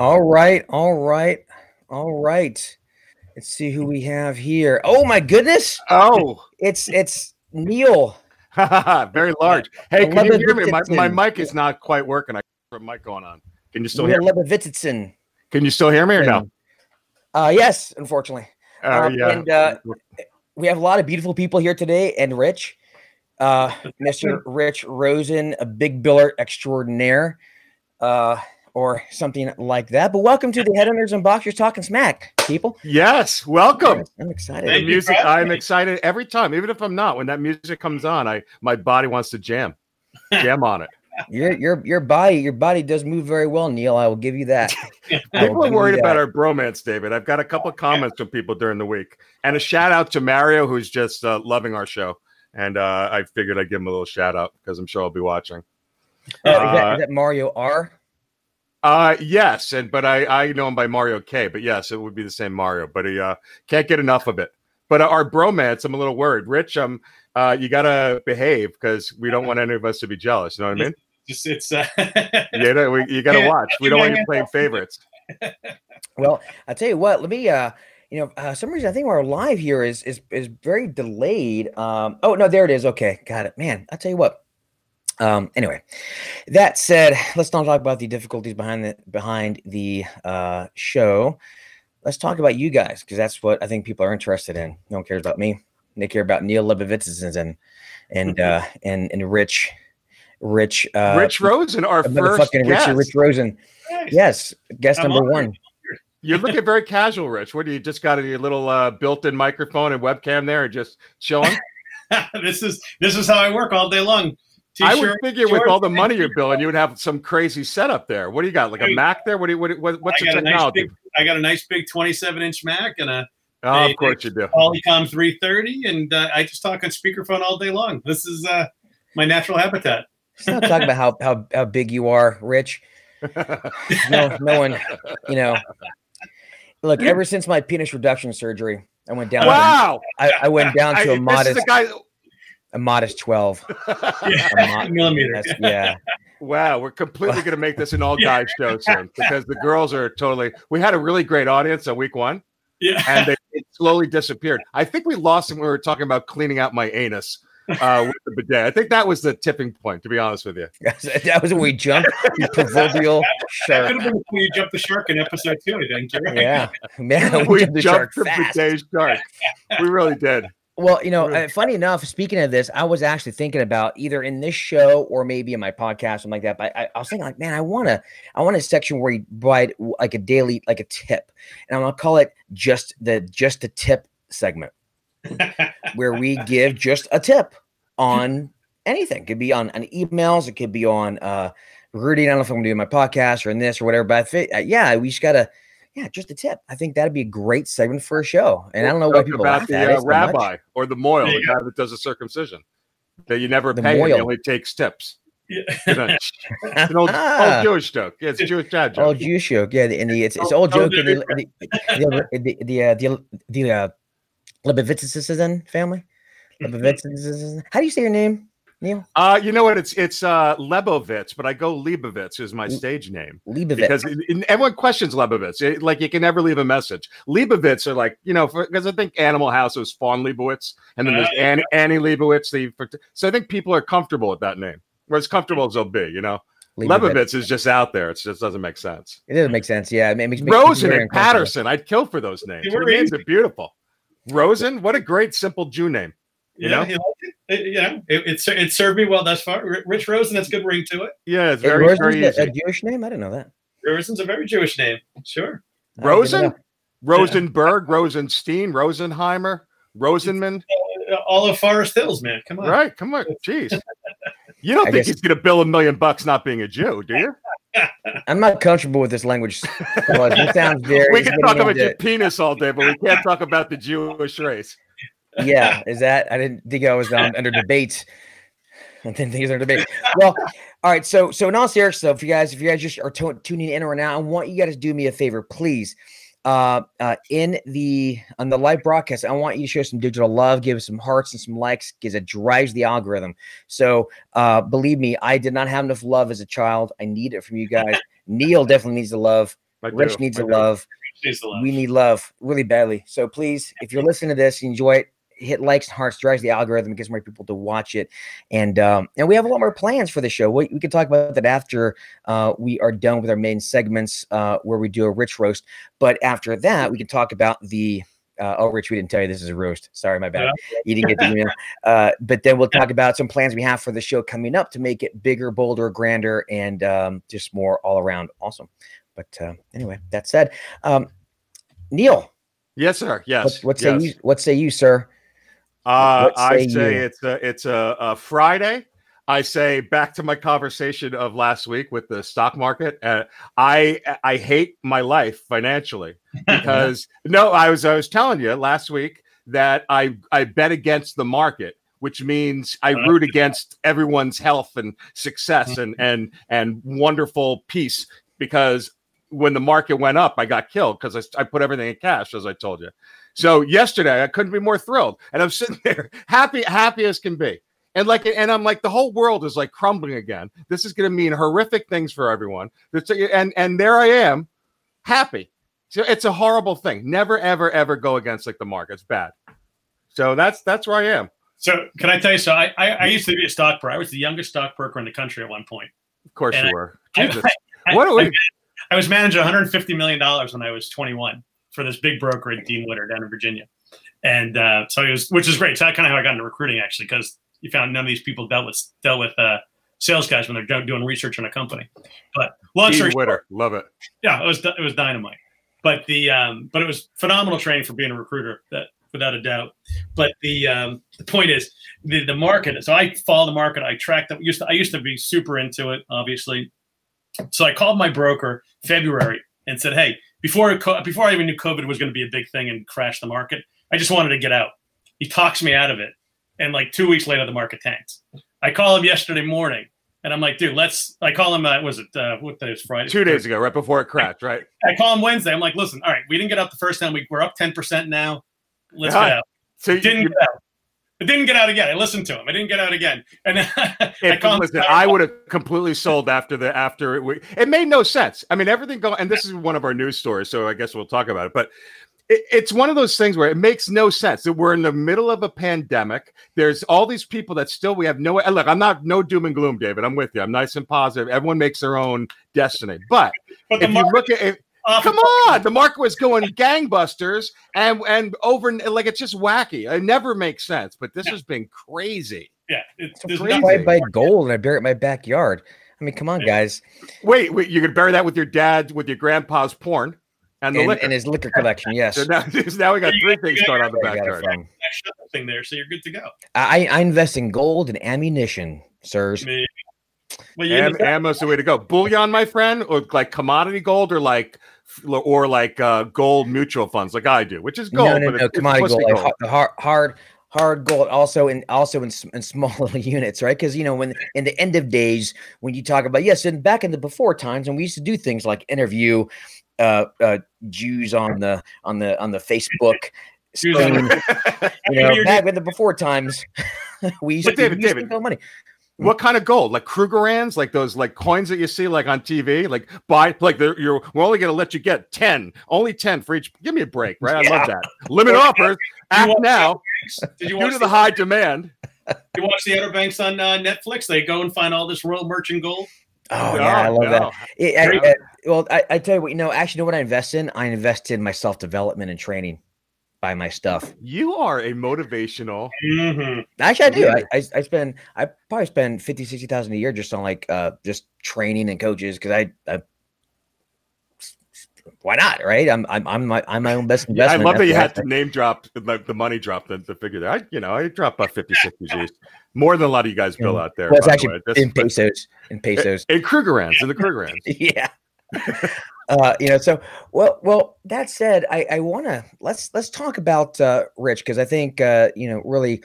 All right, all right, all right. Let's see who we have here. Oh my goodness! Oh, it's it's Neil. Very large. Hey, can you hear me? My, my mic is not quite working. I got a mic going on. Can you still hear me? Lebovitson. Can you still hear me or no? Uh, yes, unfortunately. Uh, Um, yeah. And uh, we have a lot of beautiful people here today, and Rich, uh, Mr. Rich Rosen, a big biller extraordinaire, uh, or something like that. But welcome to the Headhunters in Boxers Talking Smack, people. yes, welcome. I'm excited. The Thank you music, I'm me. excited every time, even if I'm not. When that music comes on, I my body wants to jam, jam on it. Your your your body your body does move very well, Neil. I will give you that. I will People are worried about our bromance, David. I've got a couple of comments from people during the week, and a shout out to Mario, who's just uh, loving our show. And uh, I figured I'd give him a little shout out because I'm sure I'll be watching. Oh, is, that, Uh, is that Mario R? Uh yes, and but I I know him by Mario K, but yes, it would be the same Mario, but he uh can't get enough of it. But uh, our bromance, I'm a little worried. Rich, um, uh, you gotta behave because we don't want any of us to be jealous. You know what I mean? Just it's uh, You know, we, you gotta watch. We don't want you playing favorites. Well, I tell you what. Let me. Uh, you know, uh, some reason I think our live here is is is very delayed. Um. Oh no, there it is. Okay, got it. Man, I tell you what. Um. Anyway, that said, let's not talk about the difficulties behind the behind the uh show. Let's talk about you guys because that's what I think people are interested in. No one cares about me. They care about Neil Lebovits and and uh and and Rich, Rich, uh, Rich Rosen, our first motherfucking guest. Rich, Rich Rosen. nice. Yes, guest I'm number honored. one. You're looking very casual, Rich. What do you just got your little uh, built-in microphone and webcam there, and just chilling? this is this is how I work all day long. I would figure with all the money you're billing, you would have some crazy setup there. What do you got? Like a iMac there? What do you, what, what what's I your got nice technology? big, I got a nice big 27 inch Mac and a oh, Hey, of course you do. Polycom 330, and uh, I just talk on speakerphone all day long. This is uh, my natural habitat. Let's not talk about how, how how big you are, Rich. No, no one, you know. Look, ever since my penis reduction surgery, I went down. To, wow. I, I went down I- to a this is modest the guy. A modest twelve. Yeah, mo- millimeter. That's, yeah, Wow, we're completely going to make this an all guys show soon because the girls are totally. We had a really great audience on week one, Yeah. and they it slowly disappeared. I think we lost them when we were talking about cleaning out my anus uh, with the bidet. I think that was the tipping point, to be honest with you. that was when we jumped the proverbial That shark. could have been before you jumped the shark in episode two, I think. You're right. Yeah, man, We jumped the shark the fast. bidet shark. We really did. Well, you know, Really? funny enough, speaking of this, I was actually thinking about either in this show or maybe in my podcast, something like that. But I, I was thinking, like, man, I want to, I want a section where you provide like a daily, like a tip, and I'm gonna call it just the just a tip segment, where we give just a tip on anything. It could be on on emails, it could be on uh Rudy. I don't know if I'm gonna do my podcast or in this or whatever, but I think, uh, yeah, we just gotta. Yeah, just a tip. I think that'd be a great segment for a show. And I don't know why people about laugh the at uh, so much. rabbi or the moil, There the guy that does a circumcision. That you never The pay, him, he moil. only takes tips. Yeah. You know, it's an old, old Jewish joke. Yeah, it's a Jewish dad joke. Old Jewish joke, yeah. And the it's it's old joke in the the the the the uh, the, the uh, Lebovits family. Lebovits. How do you say your name, Neil? Uh, you know what? It's it's uh, Lebovits, but I go Leibovitz is my stage name Leibovitz. because in, in- everyone questions Lebovits. It- like you can never leave a message. Leibovitz are like you know because I think Animal House was Fawn Leibowitz, and then there's Uh, Annie, Annie Leibovitz. The so I think people are comfortable with that name. We're as comfortable as they'll be. You know, Lebovits is just out there. It just doesn't make sense. It doesn't make sense. Yeah, it makes makes Rosen and. Patterson. I'd kill for those names. They Their names are beautiful. Rosen, what a great simple Jew name. You yeah, know? He it. It- you know, it, it, it served me well thus far. Rich Rosen, that's a good ring to it. Yeah, it's very Rosen's very a, easy. a Jewish name. I didn't know that. Rosen's a very Jewish name. Sure. Rosen, know. Rosenberg, Rosenstein, Rosenheimer, Rosenman. Uh, all of Forest Hills, man. Come on. Right? Come on, jeez. You don't I think guess- he's going to bill a million bucks not being a Jew, do you? I'm not comfortable with this language. fellas. it sounds very. we can talk about your penis all day, but we can't talk about the Jewish race. Yeah, is that? I didn't think I was on, under debate. I didn't think it was under debate. Well, all right. So, so in all seriousness, though, if you guys, if you guys just are tu- tuning in right now, I want you guys to do me a favor, please. Uh, uh, in the on the live broadcast, I want you to show some digital love, give us some hearts and some likes, because it drives the algorithm. So, uh, believe me, I did not have enough love as a child. I need it from you guys. Neil definitely needs the love. Rich needs do. love. Needs the love. We need love really badly. So please, if you're listening to this, you enjoy it, hit likes and hearts, drives the algorithm, gets more people to watch it. And um, and we have a lot more plans for the show. We, we can talk about that after uh, we are done with our main segments uh, where we do a rich roast. But after that, we can talk about the uh, oh, Rich, we didn't tell you this is a roast. Sorry, my bad. You didn't get the email. Uh, but then we'll talk about some plans we have for the show coming up to make it bigger, bolder, grander, and um, just more all around awesome. But uh, anyway, that said, um, Neil, Yes, sir. Yes. what, what say yes. you? What say you, sir? Uh, What I say say you? it's a it's a, a Friday. I say back to my conversation of last week with the stock market. Uh, I I hate my life financially because no, I was I was telling you last week that I I bet against the market, which means I Uh-huh. root against everyone's health and success and and and wonderful peace because when the market went up, I got killed because I, I put everything in cash, as I told you. So yesterday, I couldn't be more thrilled, and I'm sitting there happy, happy as can be, and like, and I'm like, the whole world is like crumbling again. This is going to mean horrific things for everyone. And and there I am, happy. So it's a horrible thing. Never, ever, ever go against like the market. It's bad. So that's that's where I am. So can I tell you? So I, I, I used to be a stock broker. I was the youngest stockbroker in the country at one point. Of course And you were. I- Jesus. I, What are we- I, I was managing 150 million dollars when I was 21 for this big broker at Dean Witter down in Virginia, and uh, so it was, which is great. So that's kind of how I got into recruiting actually, because you found none of these people dealt with dealt with uh, sales guys when they're doing research on a company. But long Dean story short, Witter, love it. yeah, it was it was dynamite. But the um, but it was phenomenal training for being a recruiter, that without a doubt. But the um, the point is the the market. So I follow the market. I track them. Used to, I used to be super into it, obviously. So I called my broker February and said, "Hey, before before I even knew COVID was going to be a big thing and crash the market, I just wanted to get out." He talks me out of it, and like two weeks later, the market tanks. I call him yesterday morning, and I'm like, "Dude, let's." I call him. Uh, was it uh, what day is Friday? Two days ago, right before it crashed, right? I call him Wednesday. I'm like, listen, all right, we didn't get out the first time. We, we're up 10% now. Let's Yeah. get out. So Didn't you- get out. It didn't get out again. I listened to him. I didn't get out again. And I If, him. listen, I would have completely sold after the after it. we- It made no sense. I mean, everything going, and this is one of our news stories, so I guess we'll talk about it. But it, it's one of those things where it makes no sense that we're in the middle of a pandemic. There's all these people that still we have no. Look, I'm not no doom and gloom, David. I'm with you. I'm nice and positive. Everyone makes their own destiny. But but the if you look at it, come on, the market was going gangbusters and and over like it's just wacky. It never makes sense. But this has been crazy. Yeah. It's, So there's crazy. I buy gold and I bury it in my backyard. I mean, come on, Yeah. guys. Wait, wait, you could bury that with your dad, with your grandpa's porn, and the And, liquor. and his liquor collection, yes. so now, now we got three things going on in the Where I got it backyard. from. thing there, so you're good to go. I, I invest in gold and ammunition, sirs. Maybe. Well, you Am, ammo's the way to go. Bullion, my friend, or like commodity gold, or like or like uh, gold mutual funds, like I do, which is gold. no, no, but no, it's- it's commodity gold, pussy like hard, hard, hard gold. Also in also in, in small little units, right? Because you know when in the end of days, when you talk about yes, and back in the before times, when we used to do things like interview uh, uh, Jews on the on the on the Facebook. Screen, you know, back in the before times, we used But to, David, we used David, go money. What kind of gold? Like Krugerrands, like those like coins that you see like on TV, like buy like they're, you're we're only gonna let you get ten, only ten for each. Give me a break, right? I love that. Limit offers. Act want- now Did you due watch to the, the high demand. you watch the Outer Banks on uh, Netflix? They go and find all this royal merchant gold. Oh No, yeah, I love that. It- I- I- well, I, I tell you what, you know, actually, you know what I invest in? I invest in my self development and training. Buy my stuff. You are a motivational. Mm-hmm. Actually, I do. I, I, I spend, I probably spend 50, 60,000 a year just on like, uh, just training and coaches. Cause I, I why not? Right. I'm, I'm, I'm my, I'm my own best Yeah, I investment. love that you what had to name drop the, the money drop the, the figure there. I, you know, I drop about 50, 60 G's. More than a lot of you guys bill out there. Well, it's by the actually way. That's- in pesos, in pesos. in Krugerrands, in the Krugerrands. yeah. uh, you know, so well, well. That said, I, I want to let's let's talk about uh, Rich because I think uh, you know really,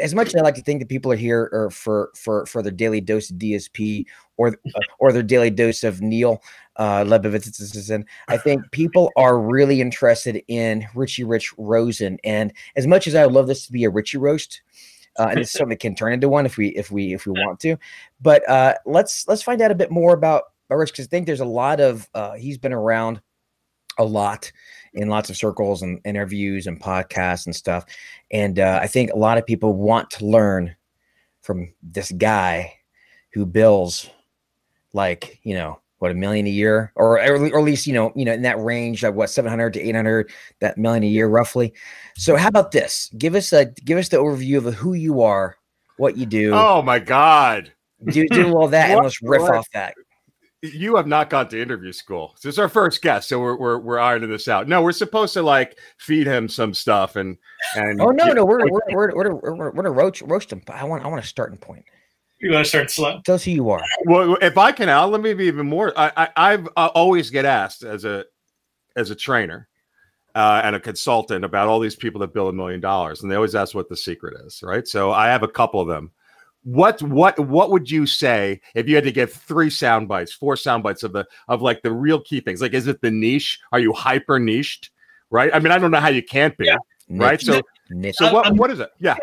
as much as I like to think that people are here or for for for their daily dose of DSP or uh, or their daily dose of Neil uh, Lebovits, and I think people are really interested in Richie Rich Rosen. And as much as I would love this to be a Richie roast, uh, and it certainly can turn into one if we if we if we want to. But uh, let's let's find out a bit more about Rich, because I think there's a lot of uh, he's been around a lot in lots of circles and interviews and podcasts and stuff. And uh, I think a lot of people want to learn from this guy who bills like, you know, what a million a year or, or at least, you know, you know, in that range of what 700 to 800, that million a year roughly. So how about this? Give us a, give us the overview of who you are, what you do. Oh my God. Do, do all that and let's riff what? off that you have not gone to interview school. This is our first guest, so we're we're we're ironing this out. No, we're supposed to like feed him some stuff and and. Oh no, no, we're we're we're we're we're, we're to roast roast him. I want I want a starting point. You want to start slow? Tell us who you are. Well, if I can, I'll let me be even more. I, I have uh, always get asked as a as a trainer uh, and a consultant about all these people that bill a million dollars, and they always ask what the secret is, right? So I have a couple of them what what what would you say if you had to give three sound bites, four sound bites of the of like the real key things? Like, is it the niche? Are you hyper niched? Right. I mean, I don't know how you can't be. Yeah. Right. So, niche. so what, I'm, what is it? Yeah.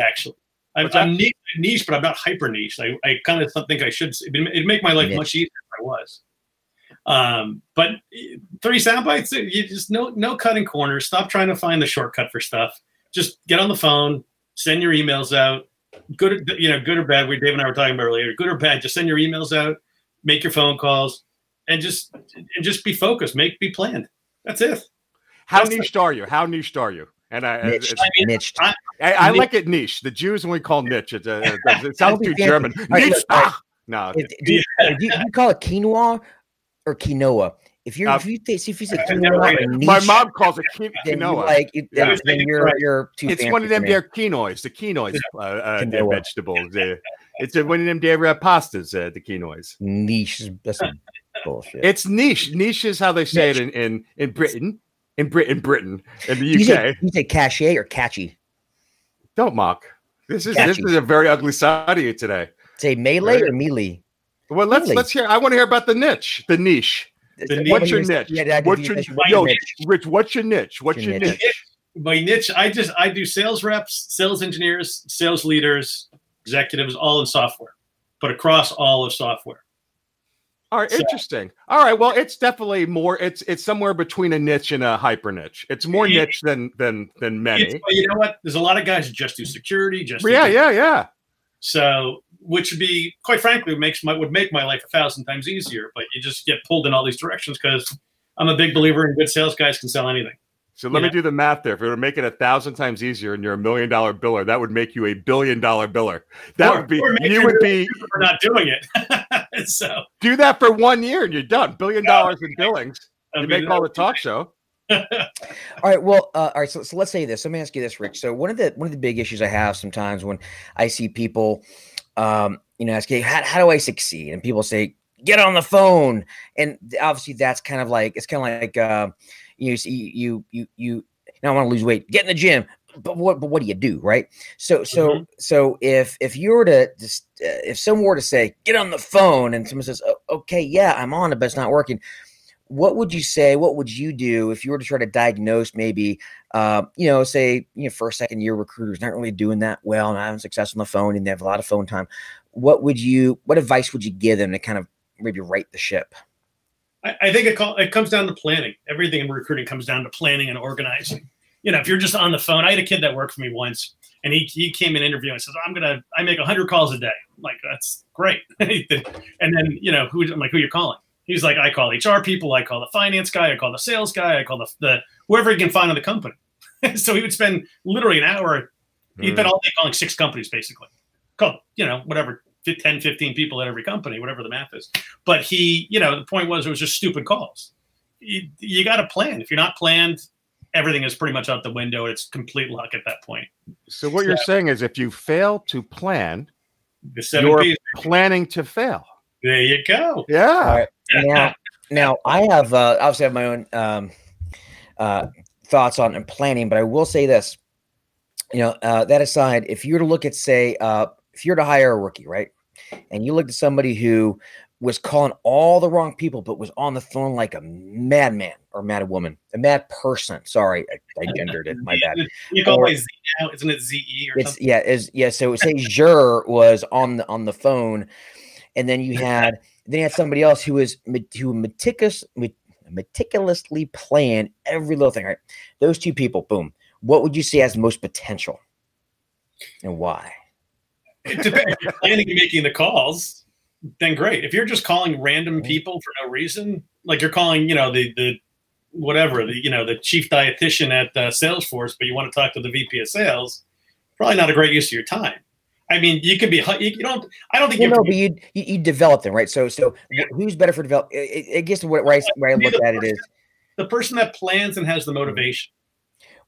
Actually, I'm, I'm niche, niche, but I'm not hyper niche. I, I kind of think I should. It'd make my life niche. much easier if I was. Um, but three sound bites, you just no no cutting corners. Stop trying to find the shortcut for stuff. Just get on the phone, send your emails out, good, you know, good or bad. We Dave and I were talking about earlier. Good or bad, just send your emails out, make your phone calls, and just and just be focused. Make be planned. That's it. How That's niched the, are you? How niched are you? And I, niched. I, mean, niched. I, I, I like it niche. The Jews when we call niche. It, uh, it sounds too German. Right, niche. ah! No. do, you, do, you, do you call it quinoa or quinoa? If you're, uh, if you think, if you say quinoa, niche, my mom calls it quinoa. Like, it, yeah. then you're, you're too. It's one of them there quinoas, the quinoas, uh, uh, vegetables. Uh, it's a, one of them there uh, pastas, uh, the quinoas. Niche, that's bullshit. It's niche. Niche is how they say niche. it in, in in Britain, in Britain, Britain, in the UK. You say, you say cachet or catchy? Don't mock. This is catchy. this is a very ugly side of you today. Say melee right? or melee? Well, let's melee. let's hear. I want to hear about the niche, the niche. What's your niche? Yeah, what's your yo, niche. Rich? What's your niche? What's your, your niche? niche? My niche. I just I do sales reps, sales engineers, sales leaders, executives, all in software, but across all of software. All right, so, interesting. All right, well, it's definitely more. It's it's somewhere between a niche and a hyper niche. It's more it, niche than than than many. You know what? There's a lot of guys who just do security. Just yeah, yeah, yeah. So which would be quite frankly makes my would make my life a thousand times easier. But you just get pulled in all these directions because I'm a big believer in good sales guys can sell anything. So let yeah. me do the math there. If it were to make it a thousand times easier and you're a million dollar biller, that would make you a billion dollar biller. That or, would be you would be for not doing it. so do that for one year and you're done. Billion dollars in billings. You make all the talk show. All right. Well, uh, all right. So, so let's say this. Let me ask you this, Rich. So one of the one of the big issues I have sometimes when I see people um, you know, ask, hey, how, how do I succeed? And people say, get on the phone. And obviously that's kind of like, it's kind of like, uh, you, see you, you, you, I want to lose weight, get in the gym. But what, but what do you do? Right. So, so, mm-hmm. so if, if you were to just, uh, if someone were to say, get on the phone and someone says, okay, yeah, I'm on it, but it's not working what would you say what would you do if you were to try to diagnose maybe uh, you know say you know first second year recruiters not really doing that well not having success on the phone and they have a lot of phone time what would you what advice would you give them to kind of maybe right the ship? I, I think it, call, it comes down to planning. Everything in recruiting comes down to planning and organizing. You know if you're just on the phone i had a kid that worked for me once and he, he came in interview and says i'm gonna i make 100 calls a day. I'm like that's great. And then you know who i'm like who you're calling He's like, I call HR people, I call the finance guy, I call the sales guy, I call the, the whoever he can find in the company. so he would spend literally an hour. He'd spend hmm. all day calling six companies, basically. Called, you know, whatever, 10, 15 people at every company, whatever the math is. But he, you know, the point was it was just stupid calls. You, you got to plan. If you're not planned, everything is pretty much out the window. It's complete luck at that point. So what so, you're saying is if you fail to plan, you're P's. planning to fail. There you go. Yeah. Now, now I have uh, obviously have my own um, uh, thoughts on and planning, but I will say this. You know, uh, that aside, if you were to look at, say, uh, if you were to hire a rookie, right, and you looked at somebody who was calling all the wrong people, but was on the phone like a madman or mad woman, a mad person. Sorry, I, I gendered it. My bad. You call it Z now, isn't it Z E or it's, something? Yeah, is yeah. So say Jur was on the on the phone, and then you had Then you had somebody else who is who meticulous, meticulously plan every little thing. Right, those two people. Boom. What would you see as the most potential, and why? It depends. If you're planning and making the calls, then great. If you're just calling random people for no reason, like you're calling, you know, the the whatever, the you know, the chief dietitian at uh, Salesforce, but you want to talk to the VP of sales, probably not a great use of your time. I mean, you could be you don't. I don't think well, you. No, but you, you you develop them, right? So so who's better for develop? I, guess what where I, where I look at it is the person that plans and has the motivation.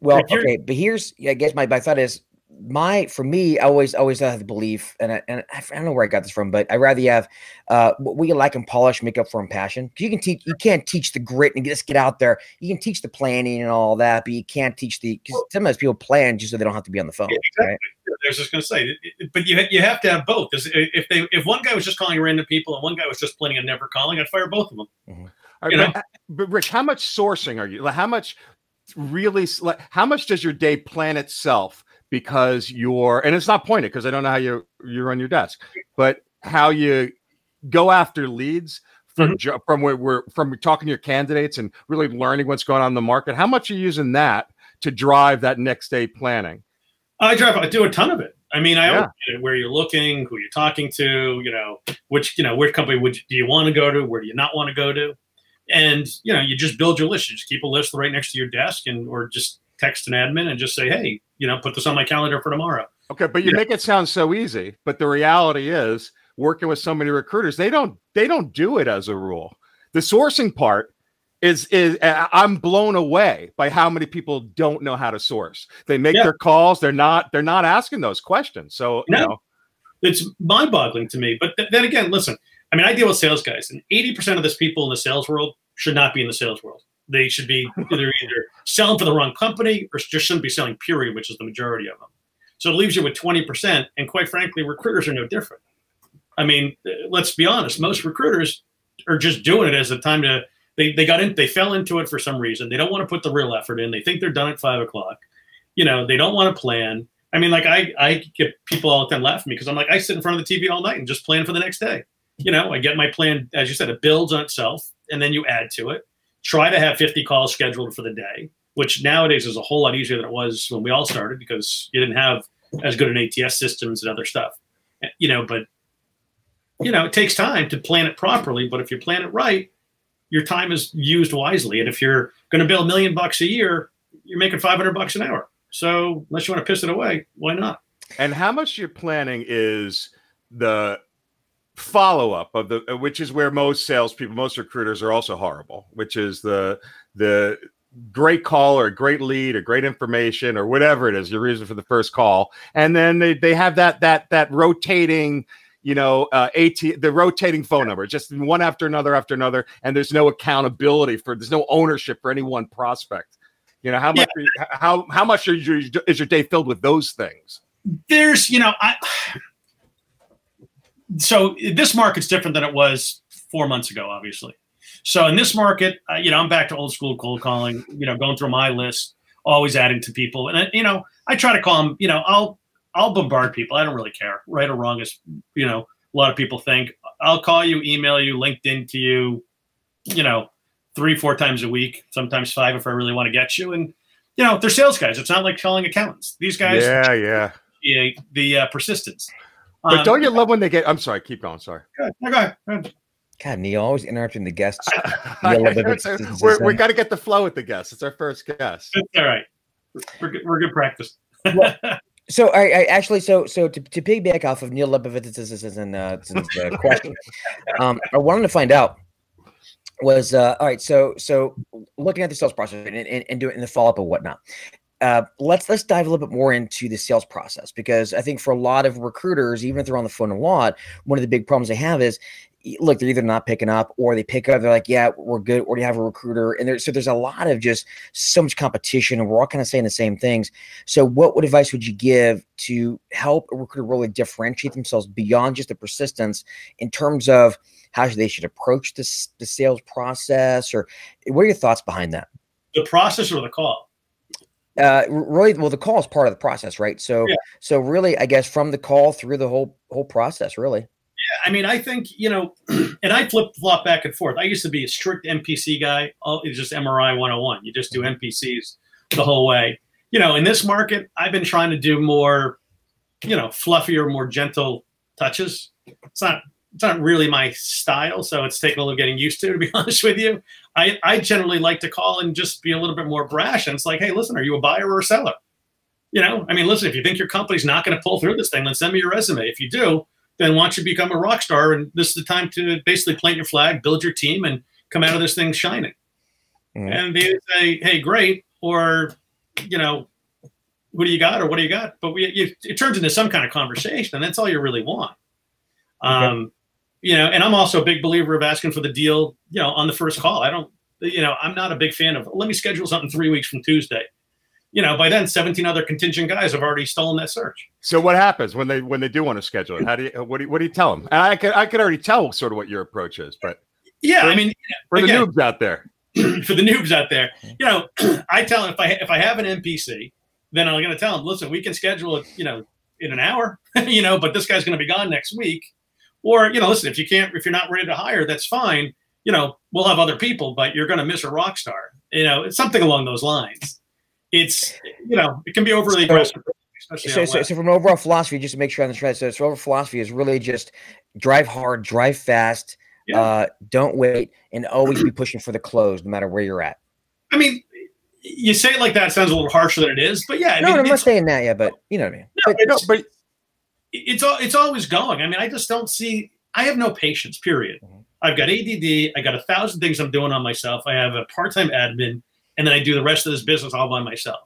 Well, okay, but here's I guess my my thought is my for me, I always always have the belief, and I, and I don't know where I got this from, but I rather you have uh, what we like and polish make up for passion. Because you can teach, you can't teach the grit and just get out there. You can teach the planning and all that, but you can't teach the because sometimes people plan just so they don't have to be on the phone. Yeah, exactly. right? I was just going to say, but you you have to have both. If they if one guy was just calling random people and one guy was just planning and never calling, I'd fire both of them. Mm-hmm. Right, but, uh, but Rich, how much sourcing are you? Like, how much really? Like, how much does your day plan itself? Because you're and it's not pointed because I don't know how you you run your desk, but how you go after leads from mm-hmm. from where we're from talking to your candidates and really learning what's going on in the market. How much are you using that to drive that next day planning? I drive. I do a ton of it. I mean, I yeah. where you're looking, who you're talking to, you know, which you know, which company would you, do you want to go to, where do you not want to go to, and you know, you just build your list. You just keep a list right next to your desk, and or just text an admin and just say, hey, you know, put this on my calendar for tomorrow. Okay, but you make it sound so easy. But the reality is, working with so many recruiters, they don't they don't do it as a rule. The sourcing part is is I'm blown away by how many people don't know how to source. They make yeah. their calls, they're not they're not asking those questions. So no. you know, it's mind-boggling to me. But th- then again, listen, I mean, I deal with sales guys, and 80% of this people in the sales world should not be in the sales world. They should be either either selling for the wrong company or just shouldn't be selling period, which is the majority of them. So it leaves you with 20%. And quite frankly, recruiters are no different. I mean, let's be honest, most recruiters are just doing it as a time to they, they got in they fell into it for some reason. They don't want to put the real effort in. They think they're done at five o'clock. You know, they don't want to plan. I mean, like I I get people all the time laughing me because I'm like, I sit in front of the TV all night and just plan for the next day. You know, I get my plan, as you said, it builds on itself and then you add to it try to have 50 calls scheduled for the day, which nowadays is a whole lot easier than it was when we all started because you didn't have as good an ATS systems and other stuff. You know, but you know, it takes time to plan it properly, but if you plan it right, your time is used wisely. And if you're going to bill a million bucks a year, you're making 500 bucks an hour. So unless you want to piss it away, why not? And how much you're planning is the follow up of the which is where most salespeople, most recruiters are also horrible, which is the the great call or great lead or great information or whatever it is, your reason for the first call, and then they they have that that that rotating you know, uh, AT the rotating phone number, just one after another after another, and there's no accountability for there's no ownership for any one prospect. You know how much yeah. how how much is your, is your day filled with those things? There's you know I so this market's different than it was four months ago, obviously. So in this market, uh, you know, I'm back to old school cold calling. You know, going through my list, always adding to people, and you know, I try to call them. You know, I'll I'll bombard people. I don't really care, right or wrong, as you know, a lot of people think. I'll call you, email you, LinkedIn to you. You know, three, four times a week, sometimes five if I really want to get you. And you know, they're sales guys. It's not like calling accountants. These guys, yeah, yeah, the, the uh, persistence. But um, don't you love when they get? I'm sorry, keep going. Sorry. Good. Go ahead. God, Neil always interrupting the guests. we we got to get the flow with the guests. It's our first guest. It's all right. We're good, we're good practice. well, so I, I, actually so so to, to piggyback off of Neil Lebovits's and uh, uh, question, um, I wanted to find out was uh, all right. So so looking at the sales process and, and, and doing the follow up and whatnot uh, let's let's dive a little bit more into the sales process because I think for a lot of recruiters, even if they're on the phone a lot, one of the big problems they have is look, they're either not picking up or they pick up, they're like, yeah, we're good, or do you have a recruiter. And there's so there's a lot of just so much competition and we're all kind of saying the same things. So what what advice would you give to help a recruiter really differentiate themselves beyond just the persistence in terms of how they should approach this the sales process or what are your thoughts behind that? The process or the call? Uh, really, well, the call is part of the process, right? So, yeah. so really, I guess from the call through the whole whole process, really. Yeah, I mean, I think you know, and I flip flop back and forth. I used to be a strict MPC guy. Oh, it's just MRI 101. You just do MPCs the whole way. You know, in this market, I've been trying to do more, you know, fluffier, more gentle touches. It's not it's not really my style, so it's taken a little getting used to. To be honest with you, I I generally like to call and just be a little bit more brash. And it's like, hey, listen, are you a buyer or a seller? You know, I mean, listen, if you think your company's not going to pull through this thing, then send me your resume. If you do, then why don't you become a rock star? And this is the time to basically plant your flag, build your team, and come out of this thing shining. Mm-hmm. And they say, hey, great, or you know, what do you got, or what do you got? But we, you, it turns into some kind of conversation, and that's all you really want. Okay. Um, you know, and I'm also a big believer of asking for the deal, you know, on the first call. I don't, you know, I'm not a big fan of let me schedule something three weeks from Tuesday. You know, by then 17 other contingent guys have already stolen that search. So what happens when they when they do want to schedule it? How do you what do you, what do you tell them? And I could I could already tell sort of what your approach is, but yeah, for, I mean, for again, the noobs out there, for the noobs out there, you know, I tell them if I if I have an MPC, then I'm going to tell them, listen, we can schedule it, you know, in an hour, you know, but this guy's going to be gone next week or, you know, listen, if you can't, if you're not ready to hire, that's fine. You know, we'll have other people, but you're going to miss a rock star. You know, it's something along those lines. It's, you know, it can be overly so, aggressive. So, so, so, from overall philosophy, just to make sure on this right, so, so overall philosophy is really just drive hard, drive fast, yeah. uh, don't wait, and always be pushing for the close, no matter where you're at. I mean, you say it like that sounds a little harsher than it is, but yeah. I no, mean, I'm not saying that yet, but you know what I mean. No, but, no, but it's all it's always going. I mean, I just don't see. I have no patience. Period. Mm-hmm. I've got ADD. I got a thousand things I'm doing on myself. I have a part-time admin, and then I do the rest of this business all by myself.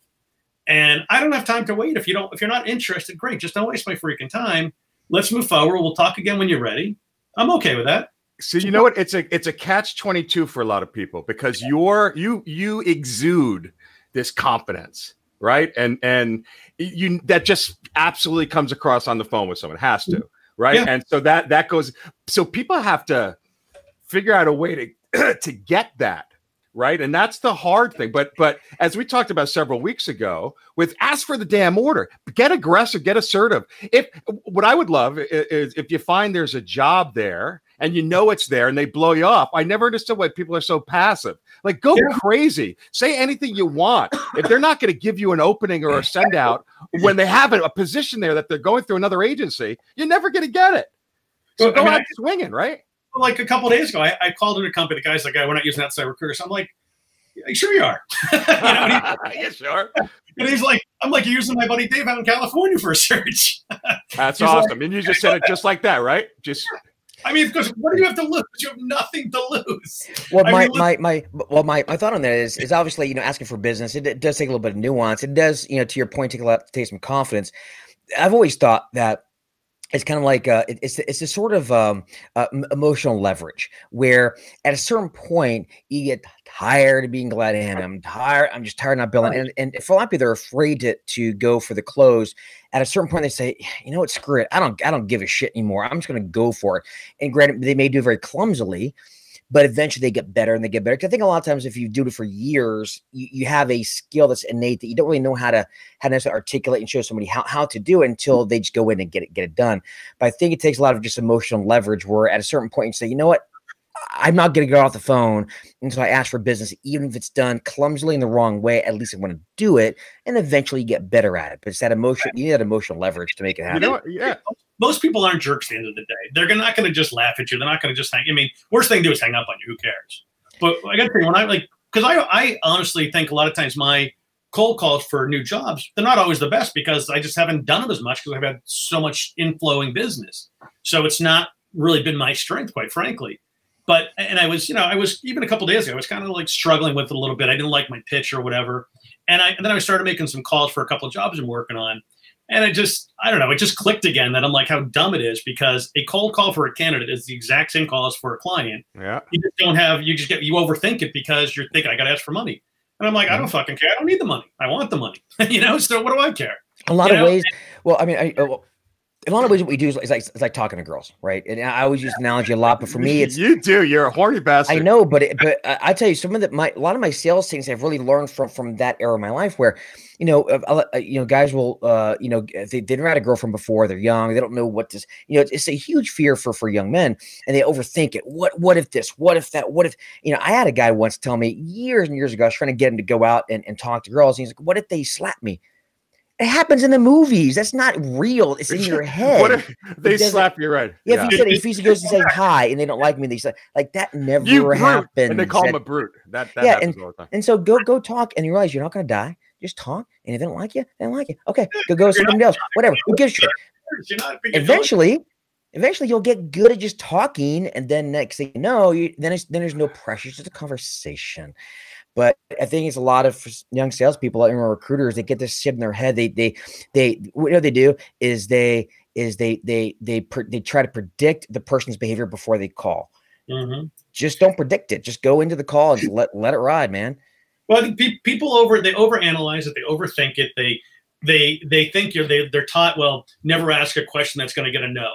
And I don't have time to wait. If you don't, if you're not interested, great. Just don't waste my freaking time. Let's move forward. We'll talk again when you're ready. I'm okay with that. So you know what? It's a it's a catch twenty two for a lot of people because you're you you exude this confidence right? And and you that just absolutely comes across on the phone with someone. Has to, right? Yeah. And so that that goes. So people have to figure out a way to to get that right and that's the hard thing but but as we talked about several weeks ago with ask for the damn order get aggressive get assertive if what i would love is if you find there's a job there and you know it's there and they blow you off. I never understood why people are so passive. Like, go yeah. crazy. Say anything you want. if they're not going to give you an opening or a send out when they have a position there that they're going through another agency, you're never going to get it. So well, go I mean, out I, swinging, right? Like a couple days ago, I, I, called in a company. The guy's like, "We're not using outside recruiters." I'm like, "Sure you are." you know, yeah, sure. And he's like, "I'm like using my buddy Dave out in California for a search." That's awesome. Like, and you just said it just like that, right? Just I mean, because what do you have to lose? You have nothing to lose. Well, my, mean, my, my, well, my, my thought on that is, is obviously, you know, asking for business, it, it, does take a little bit of nuance. It does, you know, to your point, take a lot, take some confidence. I've always thought that it's kind of like uh, it's it's a sort of um, uh, emotional leverage where at a certain point you get tired of being glad hand. I'm tired. I'm just tired of not billing. And, and for a lot of people, they're afraid to, to go for the close. At a certain point, they say, you know what, screw it. I don't I don't give a shit anymore. I'm just going to go for it. And granted, they may do it very clumsily, but eventually they get better and they get better. Because I think a lot of times if you do it for years, you, you have a skill that's innate that you don't really know how to how to articulate and show somebody how, how to do it until they just go in and get it get it done. But I think it takes a lot of just emotional leverage where at a certain point you say, you know what, I'm not going to get off the phone until I ask for business, even if it's done clumsily in the wrong way. At least I want to do it, and eventually you get better at it. But it's that emotion. You need that emotional leverage to make it happen. You know, yeah. Most people aren't jerks at the end of the day. They're not going to just laugh at you. They're not going to just hang. I mean, worst thing to do is hang up on you. Who cares? But I got to tell you, when I like, because I, I honestly think a lot of times my cold calls for new jobs, they're not always the best because I just haven't done them as much because I've had so much inflowing business. So it's not really been my strength, quite frankly but and I was, you know, I was even a couple days ago, I was kind of like struggling with it a little bit. I didn't like my pitch or whatever, and I and then I started making some calls for a couple of jobs I'm working on, and I just I don't know, it just clicked again that I'm like how dumb it is because a cold call for a candidate is the exact same call as for a client. Yeah, you just don't have you just get you overthink it because you're thinking I got to ask for money, and I'm like mm-hmm. I don't mm-hmm. fucking care. I don't need the money. I want the money. you know, so what do I care? A lot you of know? ways. Well, I mean, I, well, in a lot of ways, what we do is, like it's like talking to girls, right? And I always use analogy a lot, but for me, it's you do. You're a horny bastard. I know, but it, but I tell you, some of the my a lot of my sales things I've really learned from from that era of my life, where you know, uh, you know, guys will, uh, you know, they, they never had a girlfriend before, they're young, they don't know what this, you know, it's, it's a huge fear for for young men, and they overthink it. What what if this? What if that? What if you know? I had a guy once tell me years and years ago, I was trying to get him to go out and, and talk to girls, and he's like, "What if they slap me?" It happens in the movies. That's not real. It's in your head. what if they slap you right? Yeah, yeah. If, he said, if he goes and say hi and they don't like me, they say like that never you happens. And they call him a brute. That, that yeah, and, and so go go talk and you realize you're not gonna die. Just talk. And if they don't like you, they don't like you. Okay, go go somebody else. Whatever. Who gives? Eventually, eventually you'll get good at just talking, and then next thing you know, you then it's then there's no pressure, it's just a conversation. But I think it's a lot of young salespeople and recruiters that get this shit in their head. They they they what know they do is they is they they they they try to predict the person's behavior before they call. Mm-hmm. Just don't predict it. Just go into the call and let let it ride, man. Well, I think pe- people over they overanalyze it, they overthink it. They they they think you're they they're taught well, never ask a question that's going to get a no.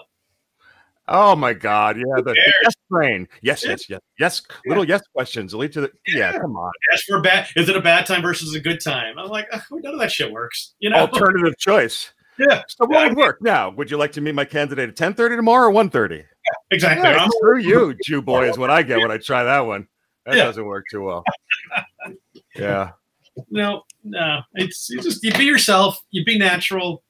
Oh my God! Yeah, the, the yes brain. Yes, yes, yes, yes. Yeah. Little yes questions lead to the. Yeah, yeah come on. Yes for bad. Is it a bad time versus a good time? I'm like, oh, none of that shit works. You know, alternative choice. Yeah. So what yeah. would work now? Would you like to meet my candidate at 10:30 tomorrow or 1:30? Yeah, exactly. Yeah, screw you, Jew boy, is what I get when I try that one. That doesn't work too well. yeah. No, no. It's you just you be yourself, you be natural,